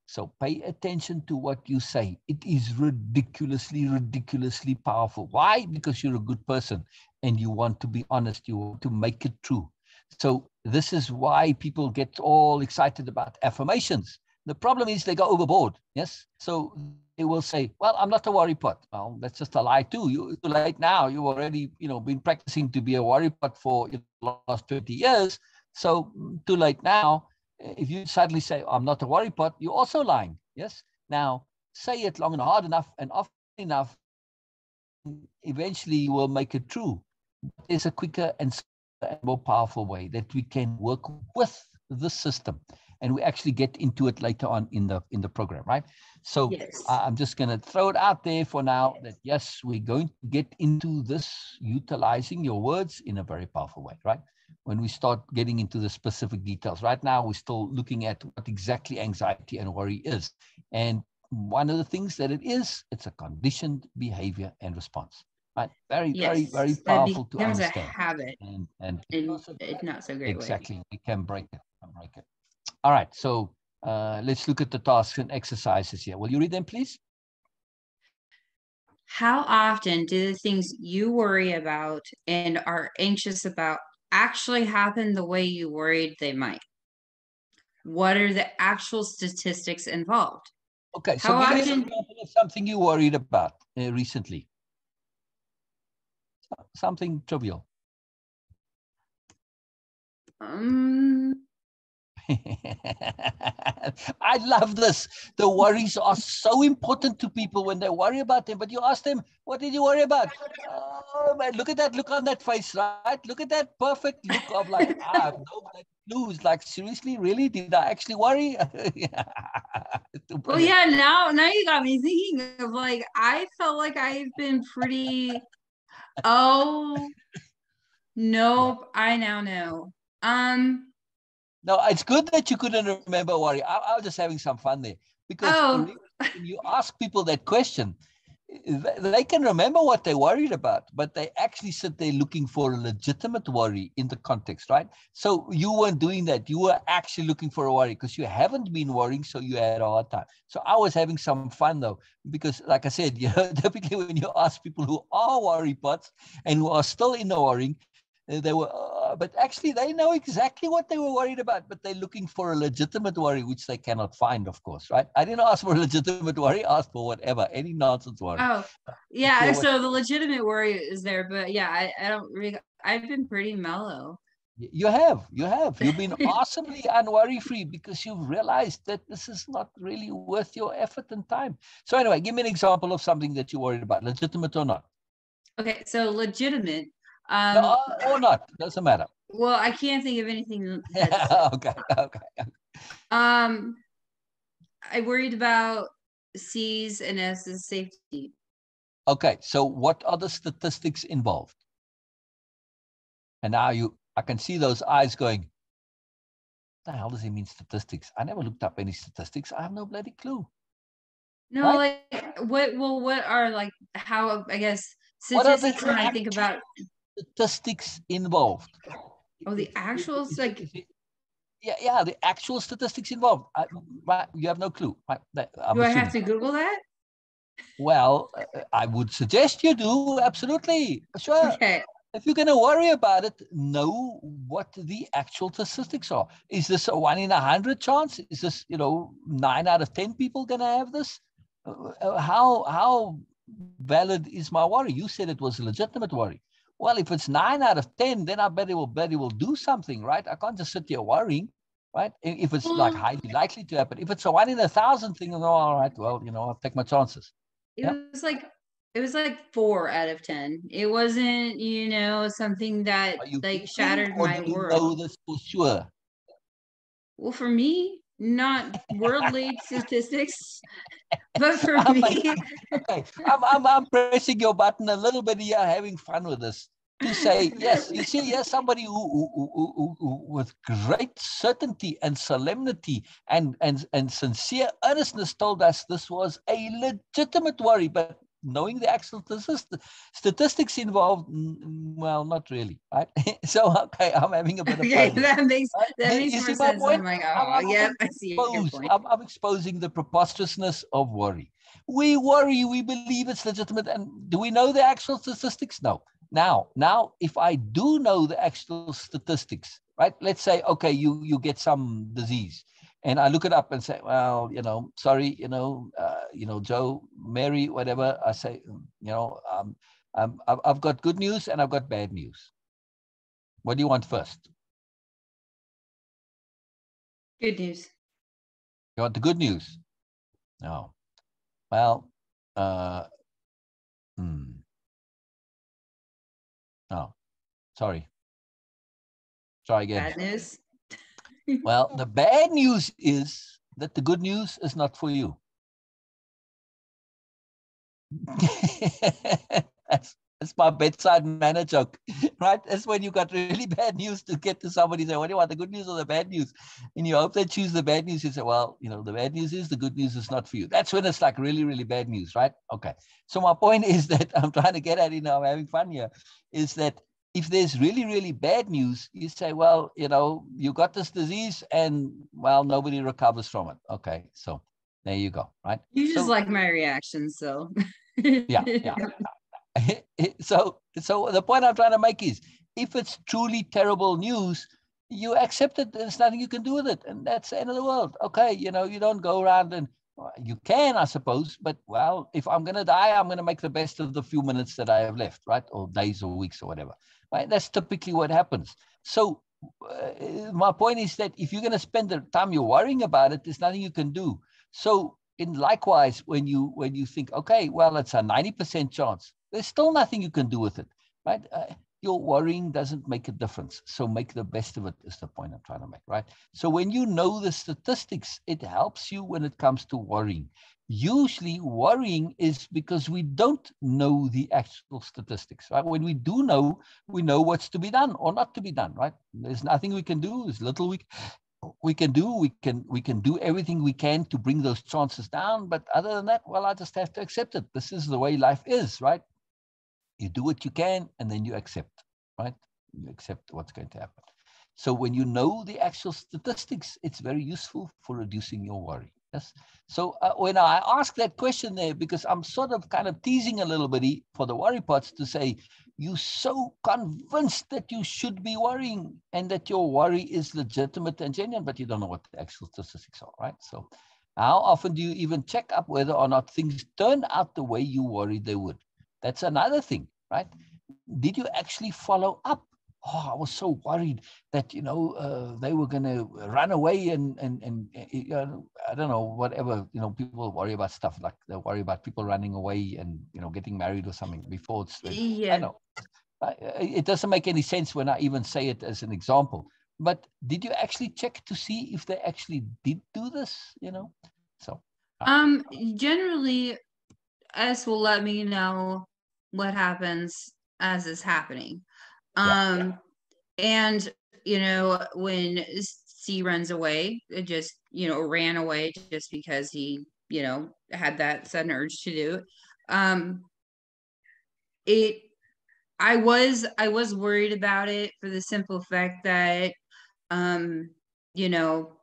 So pay attention to what you say. It is ridiculously, ridiculously powerful. Why? Because you're a good person and you want to be honest. You want to make it true. So this is why people get all excited about affirmations. The problem is they go overboard. Yes. So they will say, "Well, I'm not a worry pot." Well, that's just a lie too. You too late now. You've already, you know, been practicing to be a worry pot for the last 20 years. So mm, too late now if you suddenly say, I'm not a worry pot, you're also lying. Yes. Now, say it long and hard enough and often enough, eventually you will make it true. There's a quicker and more powerful way that we can work with the system. And we actually get into it later on in the in the program, right? So Yes. I'm just going to throw it out there for now that yes, we're going to get into this utilizing your words in a very powerful way, right? When we start getting into the specific details. Right now, we're still looking at what exactly anxiety and worry is. And one of the things that it is, it's a conditioned behavior and response, right? Very, very, yes. very that powerful to becomes a habit And, and in a not so great way. exactly, we can break it. Can break it. All right, so uh, let's look at the tasks and exercises here. Will you read them, please? How often do the things you worry about and are anxious about actually happen the way you worried they might? What are the actual statistics involved? Okay, so How give me an example of something you worried about uh, recently. Something trivial. Um, (laughs) I love this. The worries are so important to people when they worry about them. But you ask them, what did you worry about? Oh, man, look at that look on that face, right? Look at that perfect look of like, I have no clues. Like, seriously, really? Did I actually worry? (laughs) (laughs) Too well, yeah, now now you got me thinking of like I felt like I've been pretty oh nope, I now know. Um No, it's good that you couldn't remember worry. I, I was just having some fun there because Oh. when you ask people that question, they, can remember what they worried about, but they actually sit there looking for a legitimate worry in the context, right? So you weren't doing that. You were actually looking for a worry because you haven't been worrying, so you had a hard time. So I was having some fun though, because like I said, (laughs) you know, typically when you ask people who are worry pots and who are still in the worrying, they were uh, but actually they know exactly what they were worried about, but they're looking for a legitimate worry, which they cannot find, of course, right? I didn't ask for a legitimate worry, I asked for whatever, any nonsense worry. Oh, (laughs) yeah. So the legitimate worry is there, but yeah, I, I don't really, I've been pretty mellow. You have, you have. (laughs) You've been awesomely unworry free because you've realized that this is not really worth your effort and time. So, anyway, give me an example of something that you're worried about, legitimate or not. Okay, so legitimate. Um, no, or not, doesn't matter. Well, I can't think of anything. (laughs) okay, okay. Um, I worried about C's and S's safety. Okay, so what are the statistics involved? And now you I can see those eyes going, the hell does he mean statistics? I never looked up any statistics. I have no bloody clue. No, right? like what well what are like how I guess statistics when I think about statistics involved. Oh, the actual like yeah, yeah, the actual statistics involved. I, right, you have no clue. Right, I'm do assuming. I have to Google that? Well, uh, I would suggest you do. Absolutely, sure. Okay if you're going to worry about it, know what the actual statistics are. Is this a one in a hundred chance? Is this, you know, nine out of 10 people going to have this? Uh, uh, how, how valid is my worry? You said it was a legitimate worry. Well, if it's nine out of 10, then I bet it will, bet it will do something, right? I can't just sit here worrying, right? If it's like mm. highly likely to happen. If it's a one in a thousand thing, oh, all right, well, you know, I'll take my chances. It yeah. was like it was like four out of ten. It wasn't, you know, something that like shattered my world. Know this for sure. Well, for me, not worldly (laughs) statistics, but for I'm me, like, okay, I'm, I'm, I'm pressing your button a little bit here, having fun with this. To say yes, you see, yes, somebody who, who, who, who, with great certainty and solemnity and, and, and sincere earnestness told us this was a legitimate worry, but knowing the actual statistics involved, well, not really, right? (laughs) so, okay, I'm having a bit of (laughs) okay, fun. that makes, that makes more sense. I'm like, oh, I'm, yeah, I see expose, I'm, I'm exposing the preposterousness of worry. We worry, we believe it's legitimate. And do we know the actual statistics? No. Now, now, if I do know the actual statistics, right? Let's say, okay, you you get some disease and I look it up and say, well, you know, sorry, you know, uh, you know, Joe, Mary, whatever. I say, you know, um, um, I've got good news and I've got bad news. What do you want first? Good news. You want the good news? No. Well, uh, hmm. Oh, sorry. Try again. Bad news well, the bad news is that the good news is not for you. That's, (laughs) that's my bedside manner joke, right? That's when you got really (laughs) bad news to get to somebody say, What do you want, the good news or the bad news? And you hope they choose the bad news. You say, Well, you know, the bad news is the good news is not for you. That's when it's like really, really bad news, right? Okay. So my point (laughs) is that I'm trying to get at, it know, I'm having fun here, is that if there's really, really bad news, you say, well, you know, you got this disease and, well, nobody recovers from it. Okay. So there you go. Right. You just so, like my reaction. So, (laughs) yeah. Yeah. (laughs) so, so the point I'm trying to make is if it's truly terrible news, you accept it. There's nothing you can do with it. And that's the end of the world. Okay. You know, you don't go around and, you can, I suppose, but well, if I'm going to die, I'm going to make the best of the few minutes that I have left, right? Or days or weeks or whatever. Right? That's typically what happens. So uh, my point is that if you're going to spend the time you're worrying about it, there's nothing you can do. So in likewise, when you when you think, okay, well, it's a 90% chance, there's still nothing you can do with it, right? Uh, your worrying doesn't make a difference. So make the best of it is the point I'm trying to make, right? So when you know the statistics, it helps you when it comes to worrying usually worrying is because we don't know the actual statistics right when we do know we know what's to be done or not to be done right there's nothing we can do there's little we we can do we can we can do everything we can to bring those chances down but other than that well i just have to accept it. This is the way life is right? You do what you can and then you accept right? You accept what's going to happen. So when you know the actual statistics it's very useful for reducing your worry Yes. So uh, when I ask that question there, because I'm sort of kind of teasing a little bit for the worry parts to say, you're so convinced that you should be worrying and that your worry is legitimate and genuine, but you don't know what the actual statistics are, right? So how often do you even check up whether or not things turn out the way you worried they would? That's another thing, right? Did you actually follow up oh, I was so worried that you know uh, they were going to run away and and and uh, I don't know whatever you know people worry about stuff like they worry about people running away and you know getting married or something before it's yeah. I know it doesn't make any sense when I even say it as an example. But did you actually check to see if they actually did do this? You know, so. Uh, um. Generally, S will let me know what happens as is happening. Um, and you know, when C runs away, it just you know ran away just because he you know had that sudden urge to do it. Um, it, I was I was worried about it for the simple fact that, um, you know,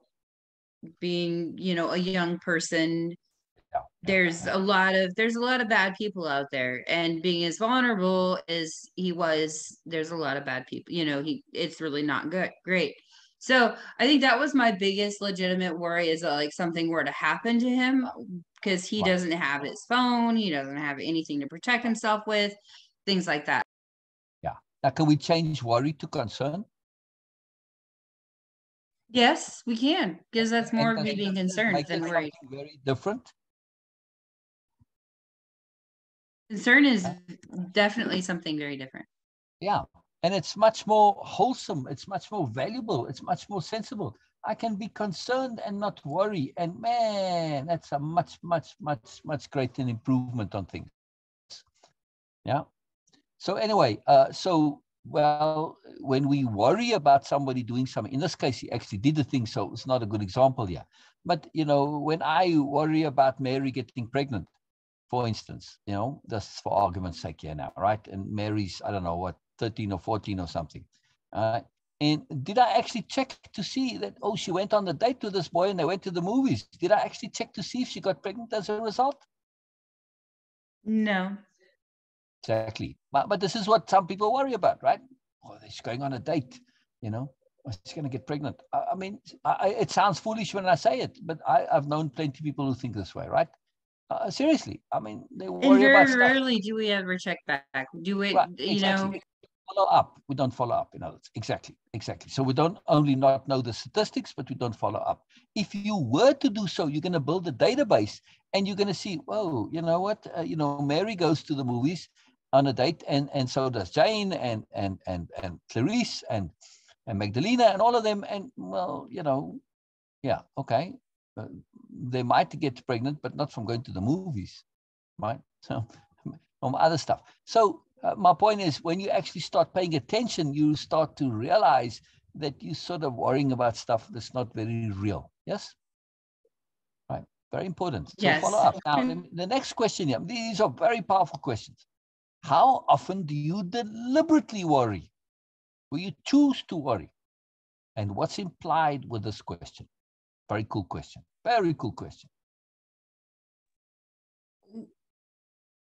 being you know a young person there's a lot of there's a lot of bad people out there and being as vulnerable as he was there's a lot of bad people you know he it's really not good great. So i think that was my biggest legitimate worry is that like something were to happen to him because he doesn't have his phone he doesn't have anything to protect himself with things like that. Yeah. Now can we change worry to concern? Yes we can because that's more of me being concerned than worried. very different Concern is definitely something very different. Yeah. And it's much more wholesome. It's much more valuable. It's much more sensible. I can be concerned and not worry. And man, that's a much, much, much, much greater improvement on things. Yeah. So anyway, uh, so well, when we worry about somebody doing something, in this case, he actually did the thing, so it's not a good example here. But you know, when I worry about Mary getting pregnant, for instance, you know, just for argument's sake here now, right? And Mary's, I don't know what, 13 or 14 or something. Uh, and did I actually check to see that, oh, she went on the date to this boy and they went to the movies? Did I actually check to see if she got pregnant as a result? No. Exactly. But, but this is what some people worry about, right? Oh, she's going on a date, you know, she's going to get pregnant. I, I mean, I, it sounds foolish when I say it, but I, I've known plenty of people who think this way, right? Uh, seriously, I mean, they worry and very about rarely do we ever check back. Do we? Right, you exactly. know, follow up. We don't follow up. You know, exactly, exactly. So we don't only not know the statistics, but we don't follow up. If you were to do so, you're going to build a database, and you're going to see, whoa, you know what? Uh, you know, Mary goes to the movies on a date, and and so does Jane, and and and and Clarice, and and Magdalena, and all of them. And well, you know, yeah, okay. They might get pregnant, but not from going to the movies, right? (laughs) So from other stuff. So uh, my point is, when you actually start paying attention, you start to realize that you're sort of worrying about stuff that's not very real. Yes. Right. Very important. So yes. follow up. Now, the next question here. These are very powerful questions. How often do you deliberately worry? Will you choose to worry? And what's implied with this question? Very cool question. Very cool question.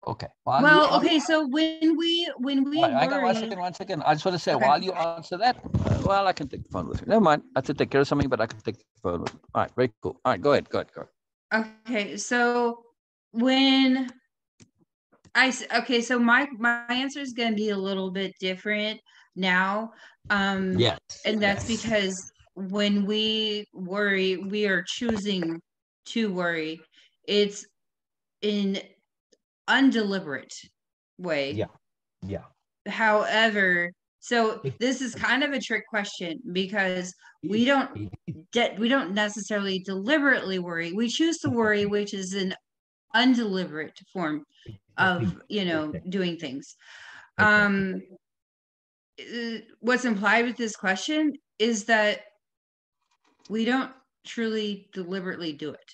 Okay. While well, okay. So when we when we I got one second. One second. I just want to say okay. while you answer that, uh, well, I can take the phone with you. Never mind. I have to take care of something, but I can take the phone with. You. All right. Very cool. All right. Go ahead. Go ahead. Go ahead. Okay. So when I okay, so my my answer is going to be a little bit different now. Um, yes. And that's yes. because when we worry, we are choosing to worry. It's in undeliberate way. Yeah. Yeah. However, so this is kind of a trick question because we don't de- we don't necessarily deliberately worry. We choose to worry, which is an undeliberate form of you know doing things. Um, uh, what's implied with this question is that we don't truly deliberately do it.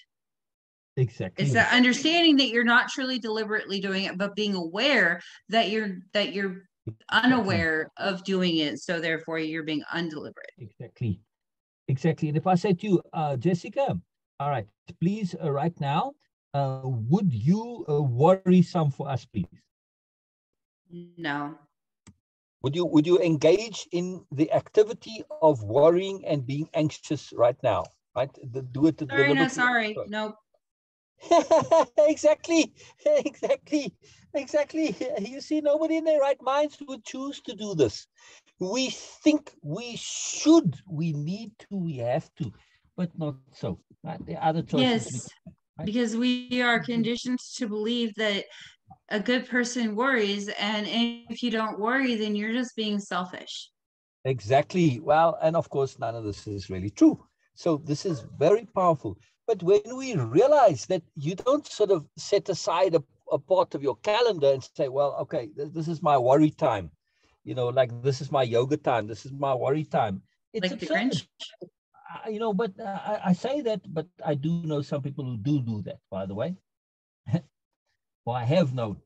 Exactly. It's that understanding that you're not truly deliberately doing it, but being aware that you're that you're unaware of doing it. So therefore you're being undeliberate. Exactly. Exactly. And if I say to you, uh, Jessica, All right. Please, uh, right now, uh, would you uh, worry some for us, please? No. Would you would you engage in the activity of worrying and being anxious right now? Right? The, do it. Sorry, no, sorry, nope. (laughs) exactly, (laughs) exactly, exactly. You see, nobody in their right minds would choose to do this. We think we should, we need to, we have to, but not so. Right? The other choices. Yes, right? because we are conditioned to believe that a good person worries, and if you don't worry, then you're just being selfish. Exactly. Well, and of course, none of this is really true. So this is very powerful. But when we realize that you don't sort of set aside a, a part of your calendar and say, well, okay, this, this, is my worry time, you know, like this is my yoga time, this is my worry time. It's like the Grinch. You know, but uh, I, I say that, but I do know some people who do do that, by the way. (laughs) well, I have known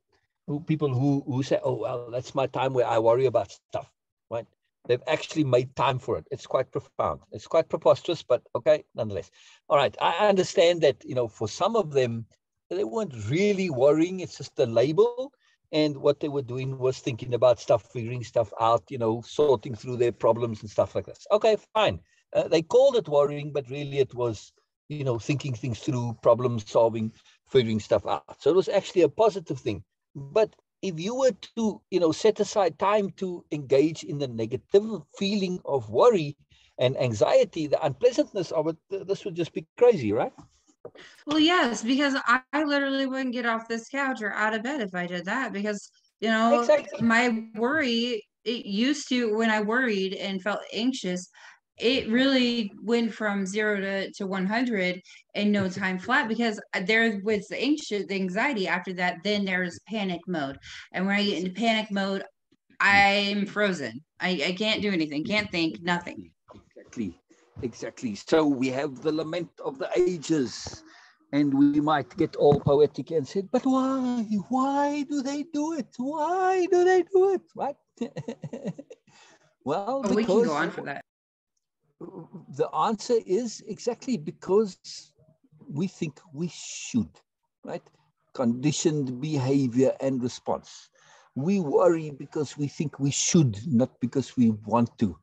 people who, who say, oh, well, that's my time where I worry about stuff, right? They've actually made time for it. It's quite profound. It's quite preposterous, but okay, nonetheless. All right. I understand that, you know, for some of them, they weren't really worrying. It's just a label. And what they were doing was thinking about stuff, figuring stuff out, you know, sorting through their problems and stuff like this. Okay, fine. Uh, they called it worrying, but really it was, you know, thinking things through, problem solving, figuring stuff out. So it was actually a positive thing. But if you were to you know set aside time to engage in the negative feeling of worry and anxiety the unpleasantness of it this would just be crazy right well yes because i, I literally wouldn't get off this couch or out of bed if i did that because you know exactly. my worry it used to when i worried and felt anxious it really went from zero to, to 100 in no time flat because there was the anxious the anxiety after that then there's panic mode. And when i get into panic mode i'm frozen. I, I can't do anything can't think nothing. Exactly exactly. So we have the lament of the ages and we might get all poetic and say but why? Why do they do it? Why do they do it? Right (laughs) well oh, we can go on for that the answer is exactly because we think we should, right? Conditioned behavior and response. We worry because we think we should, not because we want to.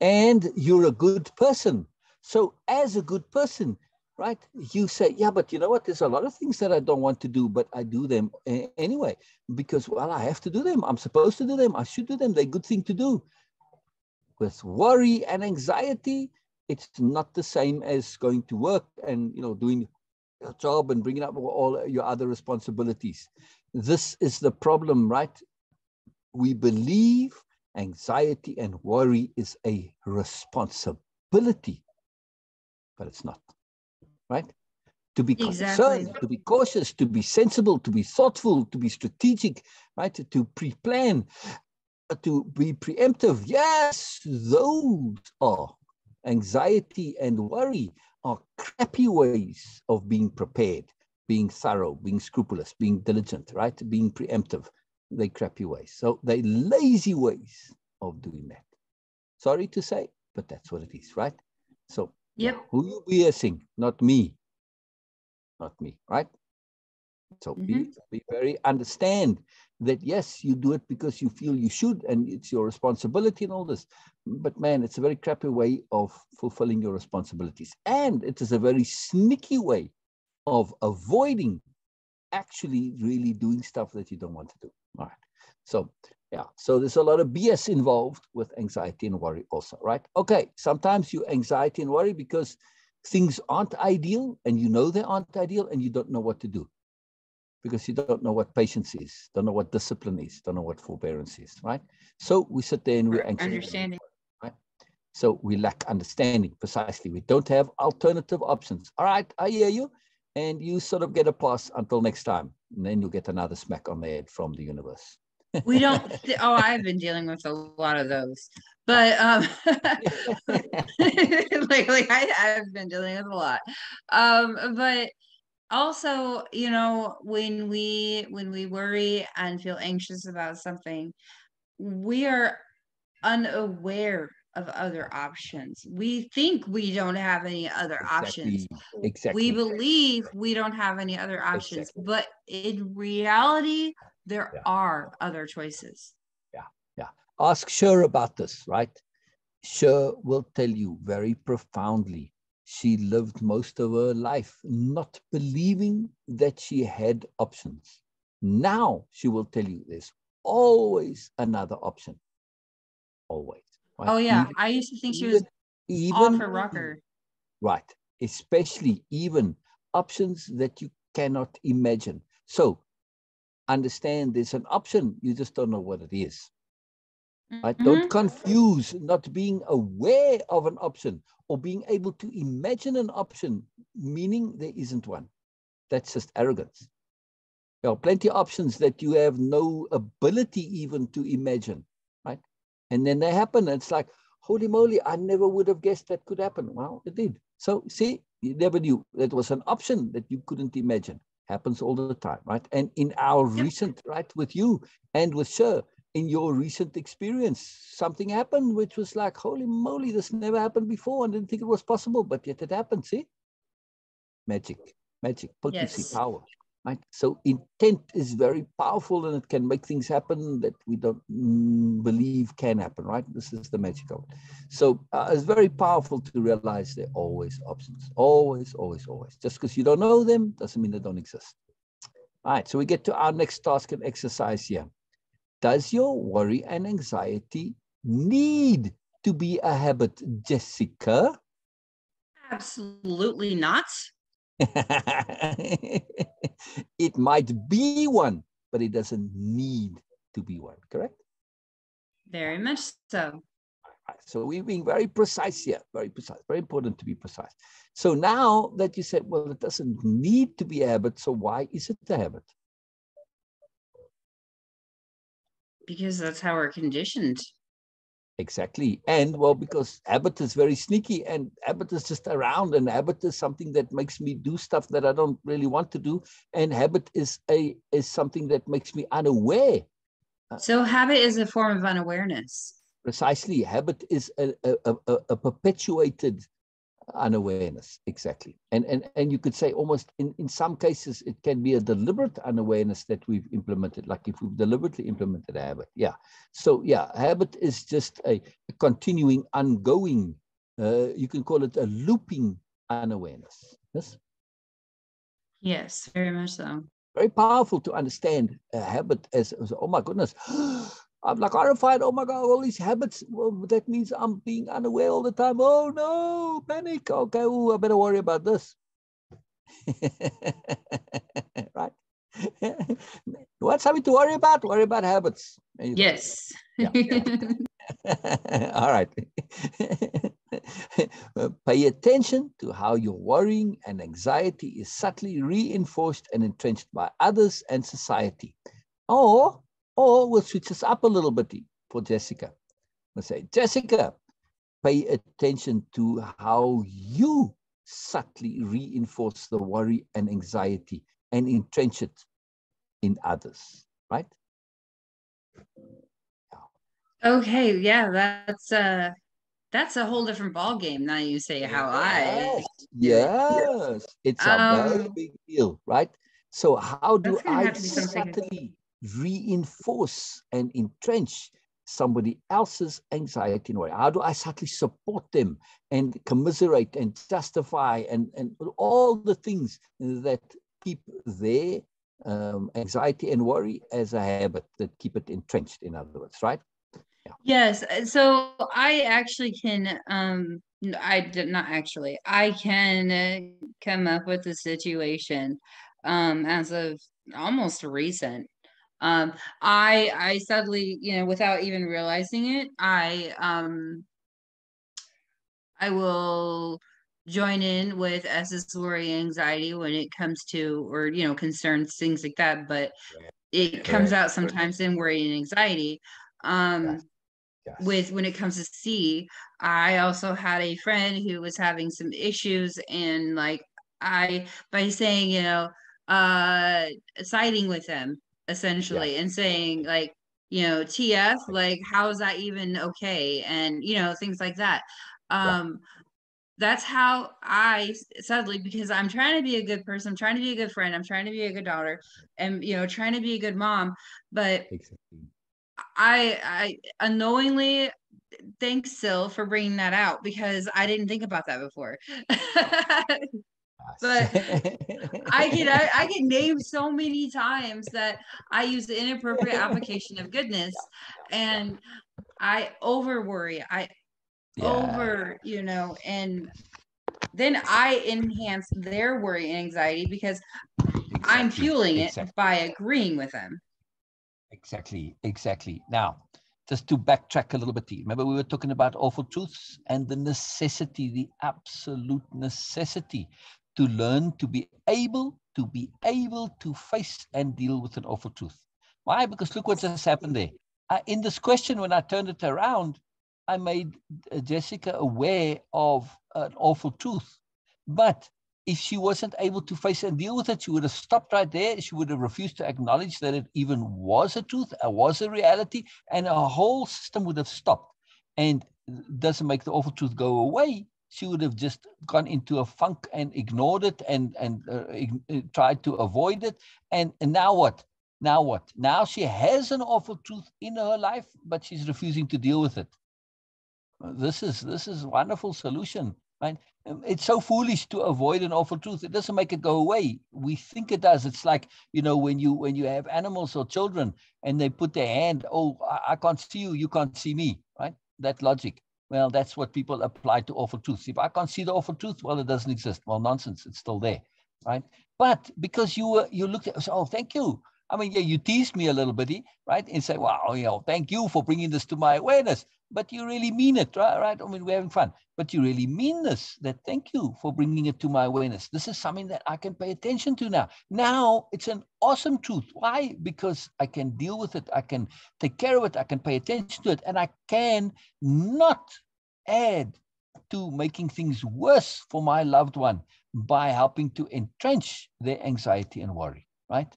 And you're a good person. So, as a good person, right, you say, yeah, but you know what? There's a lot of things that I don't want to do, but I do them anyway because, well, I have to do them. I'm supposed to do them. I should do them. They're a good thing to do with worry and anxiety, it's not the same as going to work and you know doing your job and bringing up all your other responsibilities. This is the problem, right? We believe anxiety and worry is a responsibility, but it's not, right? To be concerned, to be cautious, to be sensible, to be thoughtful, to be strategic, right? To pre-plan, to be preemptive. Yes, those are anxiety and worry are crappy ways of being prepared, being thorough, being scrupulous, being diligent, right? Being preemptive. They crappy ways. So they lazy ways of doing that. Sorry to say, but that's what it is, right? So yep. who you BSing? Not me. Not me, right? So mm-hmm. be, be very understand that yes, you do it because you feel you should and it's your responsibility and all this. But man, it's a very crappy way of fulfilling your responsibilities. And it is a very sneaky way of avoiding actually really doing stuff that you don't want to do. All right. So yeah, so there's a lot of BS involved with anxiety and worry also, right? Okay, sometimes you anxiety and worry because things aren't ideal and you know they aren't ideal and you don't know what to do because you don't know what patience is, don't know what discipline is, don't know what forbearance is, right? So we sit there and we're anxious. Understanding. Right? So we lack understanding, precisely. We don't have alternative options. All right, I hear you. And you sort of get a pass until next time. And then you get another smack on the head from the universe. (laughs) we don't oh i've been dealing with a lot of those but um (laughs) (laughs) like, like I, i've been dealing with a lot um but also you know when we when we worry and feel anxious about something we are unaware of other options. We think we don't have any other Exactly. options. Exactly. We believe we don't have any other options, Exactly. but in reality, there Yeah. are other choices. Yeah, yeah. Ask Cher about this, right? Cher will tell you very profoundly. She lived most of her life not believing that she had options. Now she will tell you there's always another option. Always. right? Oh yeah, Even- I used to think she was even, off her rocker. Right. Especially even options that you cannot imagine. So understand there's an option, you just don't know what it is. Right? Mhm. Don't confuse not being aware of an option or being able to imagine an option, meaning there isn't one. That's just arrogance. There are plenty of options that you have no ability even to imagine, right? And then they happen. And it's like, holy moly, I never would have guessed that could happen. Well, it did. So see, you never knew that was an option that you couldn't imagine. Happens all the time, right? And in our Yep. recent, right, with you and with Sir, in your recent experience, something happened which was like, holy moly, this never happened before. I didn't think it was possible, but yet it happened. See? Magic, magic, potency, Yes. power. Right? So intent is very powerful and it can make things happen that we don't mm, believe can happen, right? This is the magic of it. So uh, it's very powerful to realize there are always options. Always, always, always. Just because you don't know them doesn't mean they don't exist. All right, so we get to our next task and exercise here. Does your worry and anxiety need to be a habit, Jessica? Absolutely not. (laughs) it might be one, but it doesn't need to be one, correct? Very much so. So we're being very precise here, very precise, very important to be precise. So now that you said, well, it doesn't need to be a habit, so why is it a habit? Because that's how we're conditioned. Exactly. And well, because habit is very sneaky and habit is just around and habit is something that makes me do stuff that I don't really want to do. And habit is a is something that makes me unaware. Uh, so habit is a form of unawareness. Precisely. Habit is a, a, a, a- a perpetuated unawareness. Exactly. And and and you could say almost in, in some cases it can be a deliberate unawareness that we've implemented, like if we've deliberately implemented a habit. Yeah. So yeah, habit is just a, a continuing, ongoing, uh, you can call it a looping unawareness. Yes. Yes, very much so. Very powerful to understand a habit as, as oh my goodness. I'm like horrified. Oh my God, all these habits. Well, that means I'm being unaware all the time. Oh no, panic. Okay, ooh, I better worry about this. (laughs) right? (laughs) What's something to worry about? Worry about habits. There you go. Yes. Yeah, (laughs) All right. Pay attention to how your worrying and anxiety is subtly reinforced and entrenched by others and society. Or, or we'll switch this up a little bit for Jessica. We'll say, Jessica, pay attention to how you subtly reinforce the worry and anxiety and entrench it in others, right? okay, yeah, that's uh that's a whole different ball game. Now you say how I Yes, yes. it's a very Um, big deal, right? So how do I subtly reinforce and entrench somebody else's anxiety and worry? How do I subtly support them and commiserate and justify and, and all the things that keep their um, anxiety and worry as a habit that keep it entrenched, in other words, right? Yes, so I actually can um I did not actually. I can uh, come up with a situation um as of almost recent. Um I I suddenly, you know, without even realizing it, I um I will join in with SS worry anxiety when it comes to or you know concerns things like that, but it comes out sometimes in worry and anxiety. Um Yes. Yes. with when it comes to C, I also had a friend who was having some issues and like I by saying, you know, uh siding with them essentially and saying like, you know tf like how is that even okay? And you know things like that. Um that's how i sadly because i'm trying to be a good person i'm trying to be a good friend i'm trying to be a good daughter and you know trying to be a good mom but Exactly. i i unknowingly thanks Syl for bringing that out because i didn't think about that before (laughs) But I can I, I (laughs) can name so many times that I use the inappropriate application of goodness (laughs) and I over worry. I yeah. over, you know, and then I enhance their worry and anxiety because I'm fueling it exactly. by agreeing with them. Exactly, exactly. Now, just to backtrack a little bit, remember we were talking about awful truths and the necessity, the absolute necessity to learn to be able to be able to face and deal with an awful truth. Why? Because look what just happened there. In this question, when I turned it around, I made uh, Jessica aware of an awful truth. But if she wasn't able to face and deal with it, she would have stopped right there. She would have refused to acknowledge that it even was a truth, uh, was a reality, and her whole system would have stopped. And doesn't make the awful truth go away. She would have just gone into a funk and ignored it and and uh, uh, tried to avoid it. And, and now what? Now what? Now she has an awful truth in her life, but she's refusing to deal with it. This is this is a wonderful solution, right? Um, It's so foolish to avoid an awful truth. It doesn't make it go away. We think it does. It's like you know when you when you have animals or children and they put their hand. Oh, I, I can't see you. You can't see me. Right? That logic. Well, that's what people apply to awful truths. If I can't see the awful truth, well, it doesn't exist. Well, nonsense. It's still there, right? But because you were you looked at, oh, thank you. I mean, yeah, you teased me a little bitty, right? And say, wow, you know, thank you for bringing this to my awareness. But you really mean it, right? right? I mean, we're having fun, but you really mean this. That thank you for bringing it to my awareness. This is something that I can pay attention to now. Now it's an awesome truth. Why? Because I can deal with it. I can take care of it. I can pay attention to it, and I can not add to making things worse for my loved one by helping to entrench their anxiety and worry, right?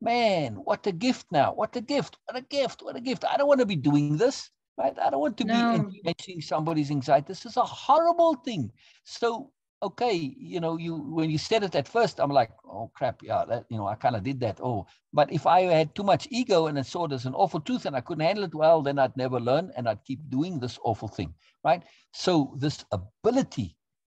Man, what a gift now. What a gift. What a gift. What a gift. I don't want to be doing this, right? I don't want to No. be entrenching somebody's anxiety. This is a horrible thing. So, okay, you know, you when you said it at first, I'm like, oh crap, yeah, that you know, I kind of did that. Oh, but if I had too much ego and I saw it as an awful truth and I couldn't handle it well, then I'd never learn and I'd keep doing this awful thing, right? So this ability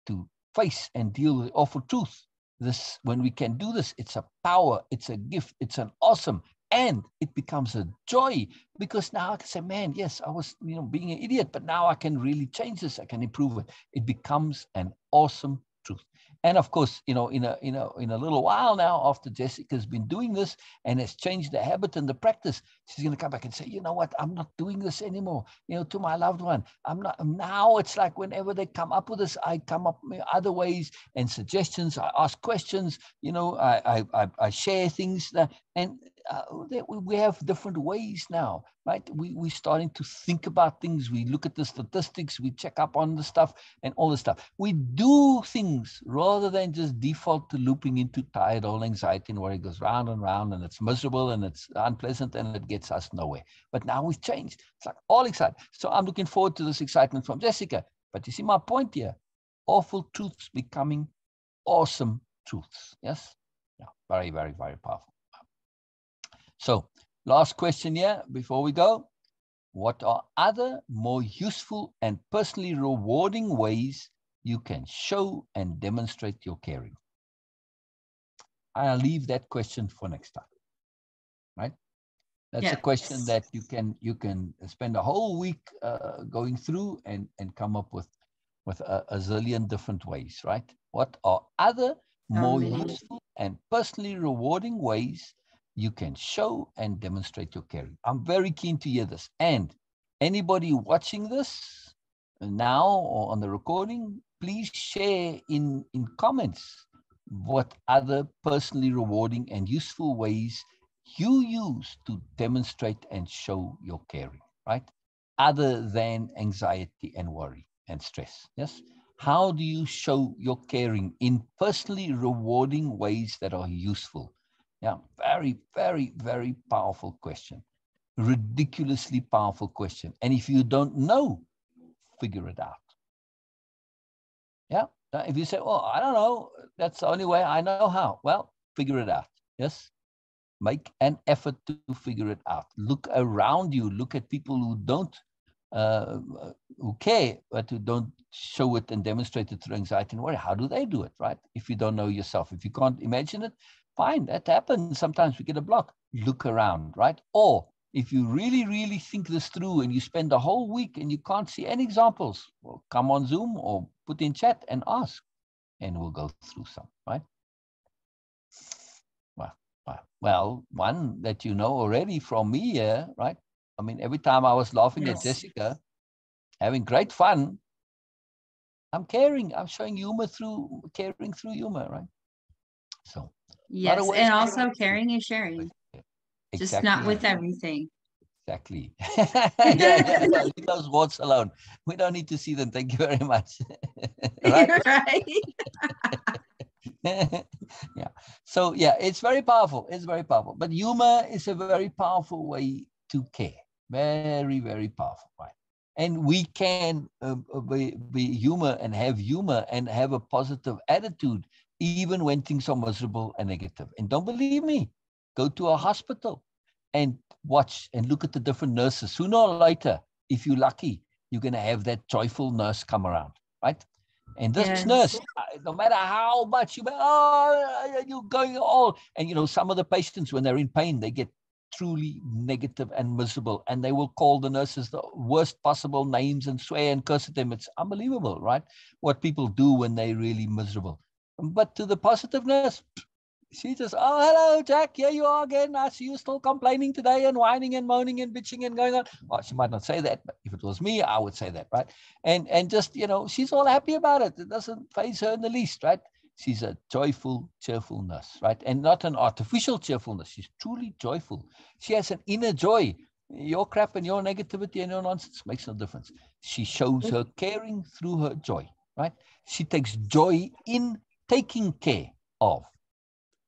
to face and deal with awful truth this when we can do this it's a power it's a gift it's an awesome and it becomes a joy. Because now i can say man yes i was you know being an idiot but now i can really change this. I can improve it. It becomes an awesome truth and of course you know in a in a in a little while now after jessica's been doing this and has changed the habit and the practice she's going to come back and say you know what i'm not doing this anymore you know to my loved one i'm not now it's like whenever they come up with this i come up with other ways and suggestions. I ask questions. You know, I I, I, share things, that, and uh, we have different ways now, right? We we're starting to think about things. We look at the statistics. We check up on the stuff and all the stuff. We do things rather than just default to looping into tired old anxiety and where it goes round and round and it's miserable and it's unpleasant and it gets us nowhere. But now we've changed. It's like all excited. So I'm looking forward to this excitement from Jessica. But you see my point here awful truths becoming awesome truths. Yes? Yeah, very, very, very powerful. So, last question here before we go. What are other more useful and personally rewarding ways you can show and demonstrate your caring? I'll leave that question for next time. Right? That's a question that you can you can spend a whole week uh, going through and and come up with with a, a zillion different ways, right? What are other more useful and personally rewarding ways you can show and demonstrate your caring? I'm very keen to hear this. And anybody watching this now or on the recording, please share in in comments what other personally rewarding and useful ways you use to demonstrate and show your caring, right? Other than anxiety and worry and stress. Yes. How do you show your caring in personally rewarding ways that are useful? Yeah, very, very, very powerful question. ridiculously powerful question. And if you don't know, figure it out. Yeah. If you say, "Oh, I don't know," that's the only way I know how. Well, figure it out. Yes. Make an effort to figure it out. Look around you. Look at people who don't, uh, who care, but who don't show it and demonstrate it through anxiety and worry. How do they do it, right? If you don't know yourself, if you can't imagine it, fine. That happens. Sometimes we get a block. Look around, right? Or if you really, really think this through and you spend a whole week and you can't see any examples, well, come on Zoom or put in chat and ask, and we'll go through some, right? Well, well, one that you know already from me here, right? I mean, every time I was laughing yes. at Jessica, having great fun, I'm caring. I'm showing humor through caring through humor, right? So yes, and also caring and sharing. Exactly. Just not with everything. Exactly. yeah. (laughs) (laughs) Leave those words alone. We don't need to see them. Thank you very much. (laughs) right. right. yeah. So yeah, it's very powerful. It's very powerful. But humor is a very powerful way to care. Very, very powerful, right? And we can uh, be, be humor and have humor and have a positive attitude even when things are miserable and negative. And don't believe me, go to a hospital and watch and look at the different nurses. Sooner or later, if you're lucky, you're going to have that joyful nurse come around, right? And this yes. nurse, uh, no matter how much you, oh, uh, you're going all, and you know, some of the patients, when they're in pain, they get truly negative and miserable, and they will call the nurses the worst possible names and swear and curse at them. It's unbelievable, right? What people do when they're really miserable. But to the positive nurse, she just, oh, hello, Jack. Here you are again. I see you still complaining today and whining and moaning and bitching and going on. Well, she might not say that, but if it was me, I would say that, right? And and just, you know, she's all happy about it. It doesn't phase her in the least, right? She's a joyful cheerfulness, right? And not an artificial cheerfulness. She's truly joyful. She has an inner joy. Your crap and your negativity and your nonsense makes no difference. She shows mm. her caring through her joy, right? She takes joy in taking care of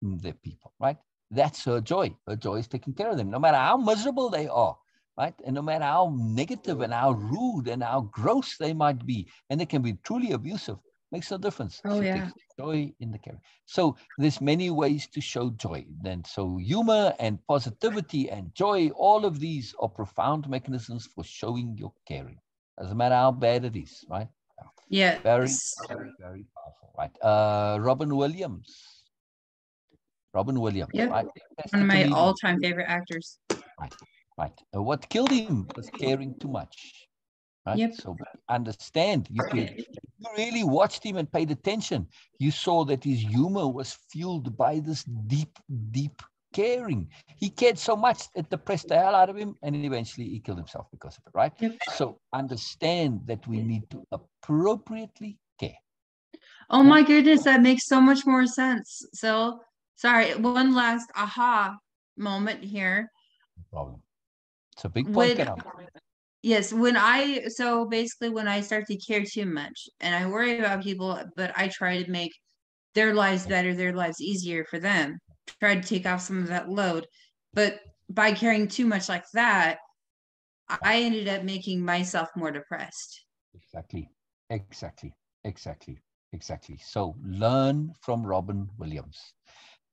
the people, right? That's her joy. Her joy is taking care of them, no matter how miserable they are, right? And no matter how negative and how rude and how gross they might be, and they can be truly abusive, makes no difference. Oh, she yeah. joy in the care. So there's many ways to show joy. Then so humor and positivity and joy, all of these are profound mechanisms for showing your caring. Doesn't matter how bad it is, right? Yeah. Very, very, very powerful, right? Uh, Robin Williams Robin Williams. Yep. Right? One of my all-time favorite actors. Right, right. Uh, what killed him was caring too much. Right? Yep. So understand, you, can, you really watched him and paid attention. You saw that his humor was fueled by this deep, deep caring. He cared so much it depressed the hell out of him, and eventually he killed himself because of it. Right. Yep. So understand that we need to appropriately care. Oh my goodness, that makes so much more sense. So Sorry, one last aha moment here. No problem. It's a big point. When, yes, when I so basically when I start to care too much and I worry about people, but I try to make their lives better, their lives easier for them. Try to take off some of that load. But by caring too much like that, I ended up making myself more depressed. Exactly. Exactly. Exactly. Exactly. So learn from Robin Williams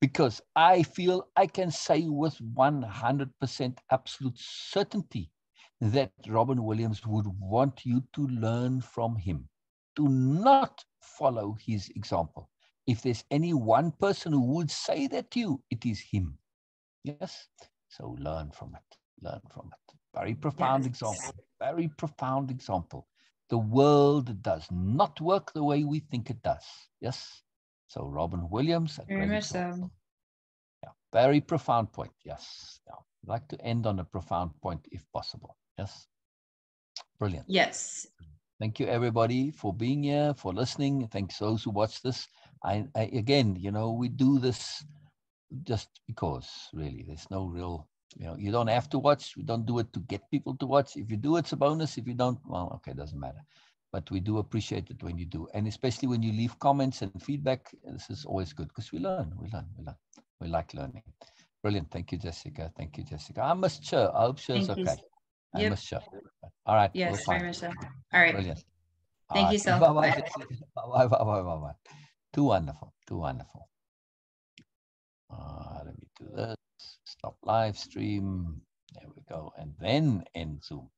because I feel I can say with 100% absolute certainty that Robin Williams would want you to learn from him. Do not follow his example. If there's any one person who would say that to you, it is him. Yes? So learn from it. Learn from it. Very profound yes. example. Very profound example. The world does not work the way we think it does. Yes? So Robin Williams. Very much so. Yeah, very profound point. Yes. Yeah. I'd like to end on a profound point if possible. Yes. Brilliant. Yes. Thank you everybody for being here, for listening. Thanks those who watch this. I, I again, you know, we do this just because really there's no real you know you don't have to watch we don't do it to get people to watch if you do it's a bonus if you don't well okay doesn't matter but we do appreciate it when you do and especially when you leave comments and feedback this is always good because we learn we learn we learn we like learning Brilliant. Thank you, Jessica. Thank you, Jessica. I missed Cher. I hope Thank you. okay. I Yep. missed Cher. All right. Yes, very much so. All right. Brilliant. Thank you, Syl. Bye bye. Bye. Bye bye bye bye bye. Too wonderful. Too wonderful. Uh, let me do this. Stop live stream. There we go. And then end Zoom.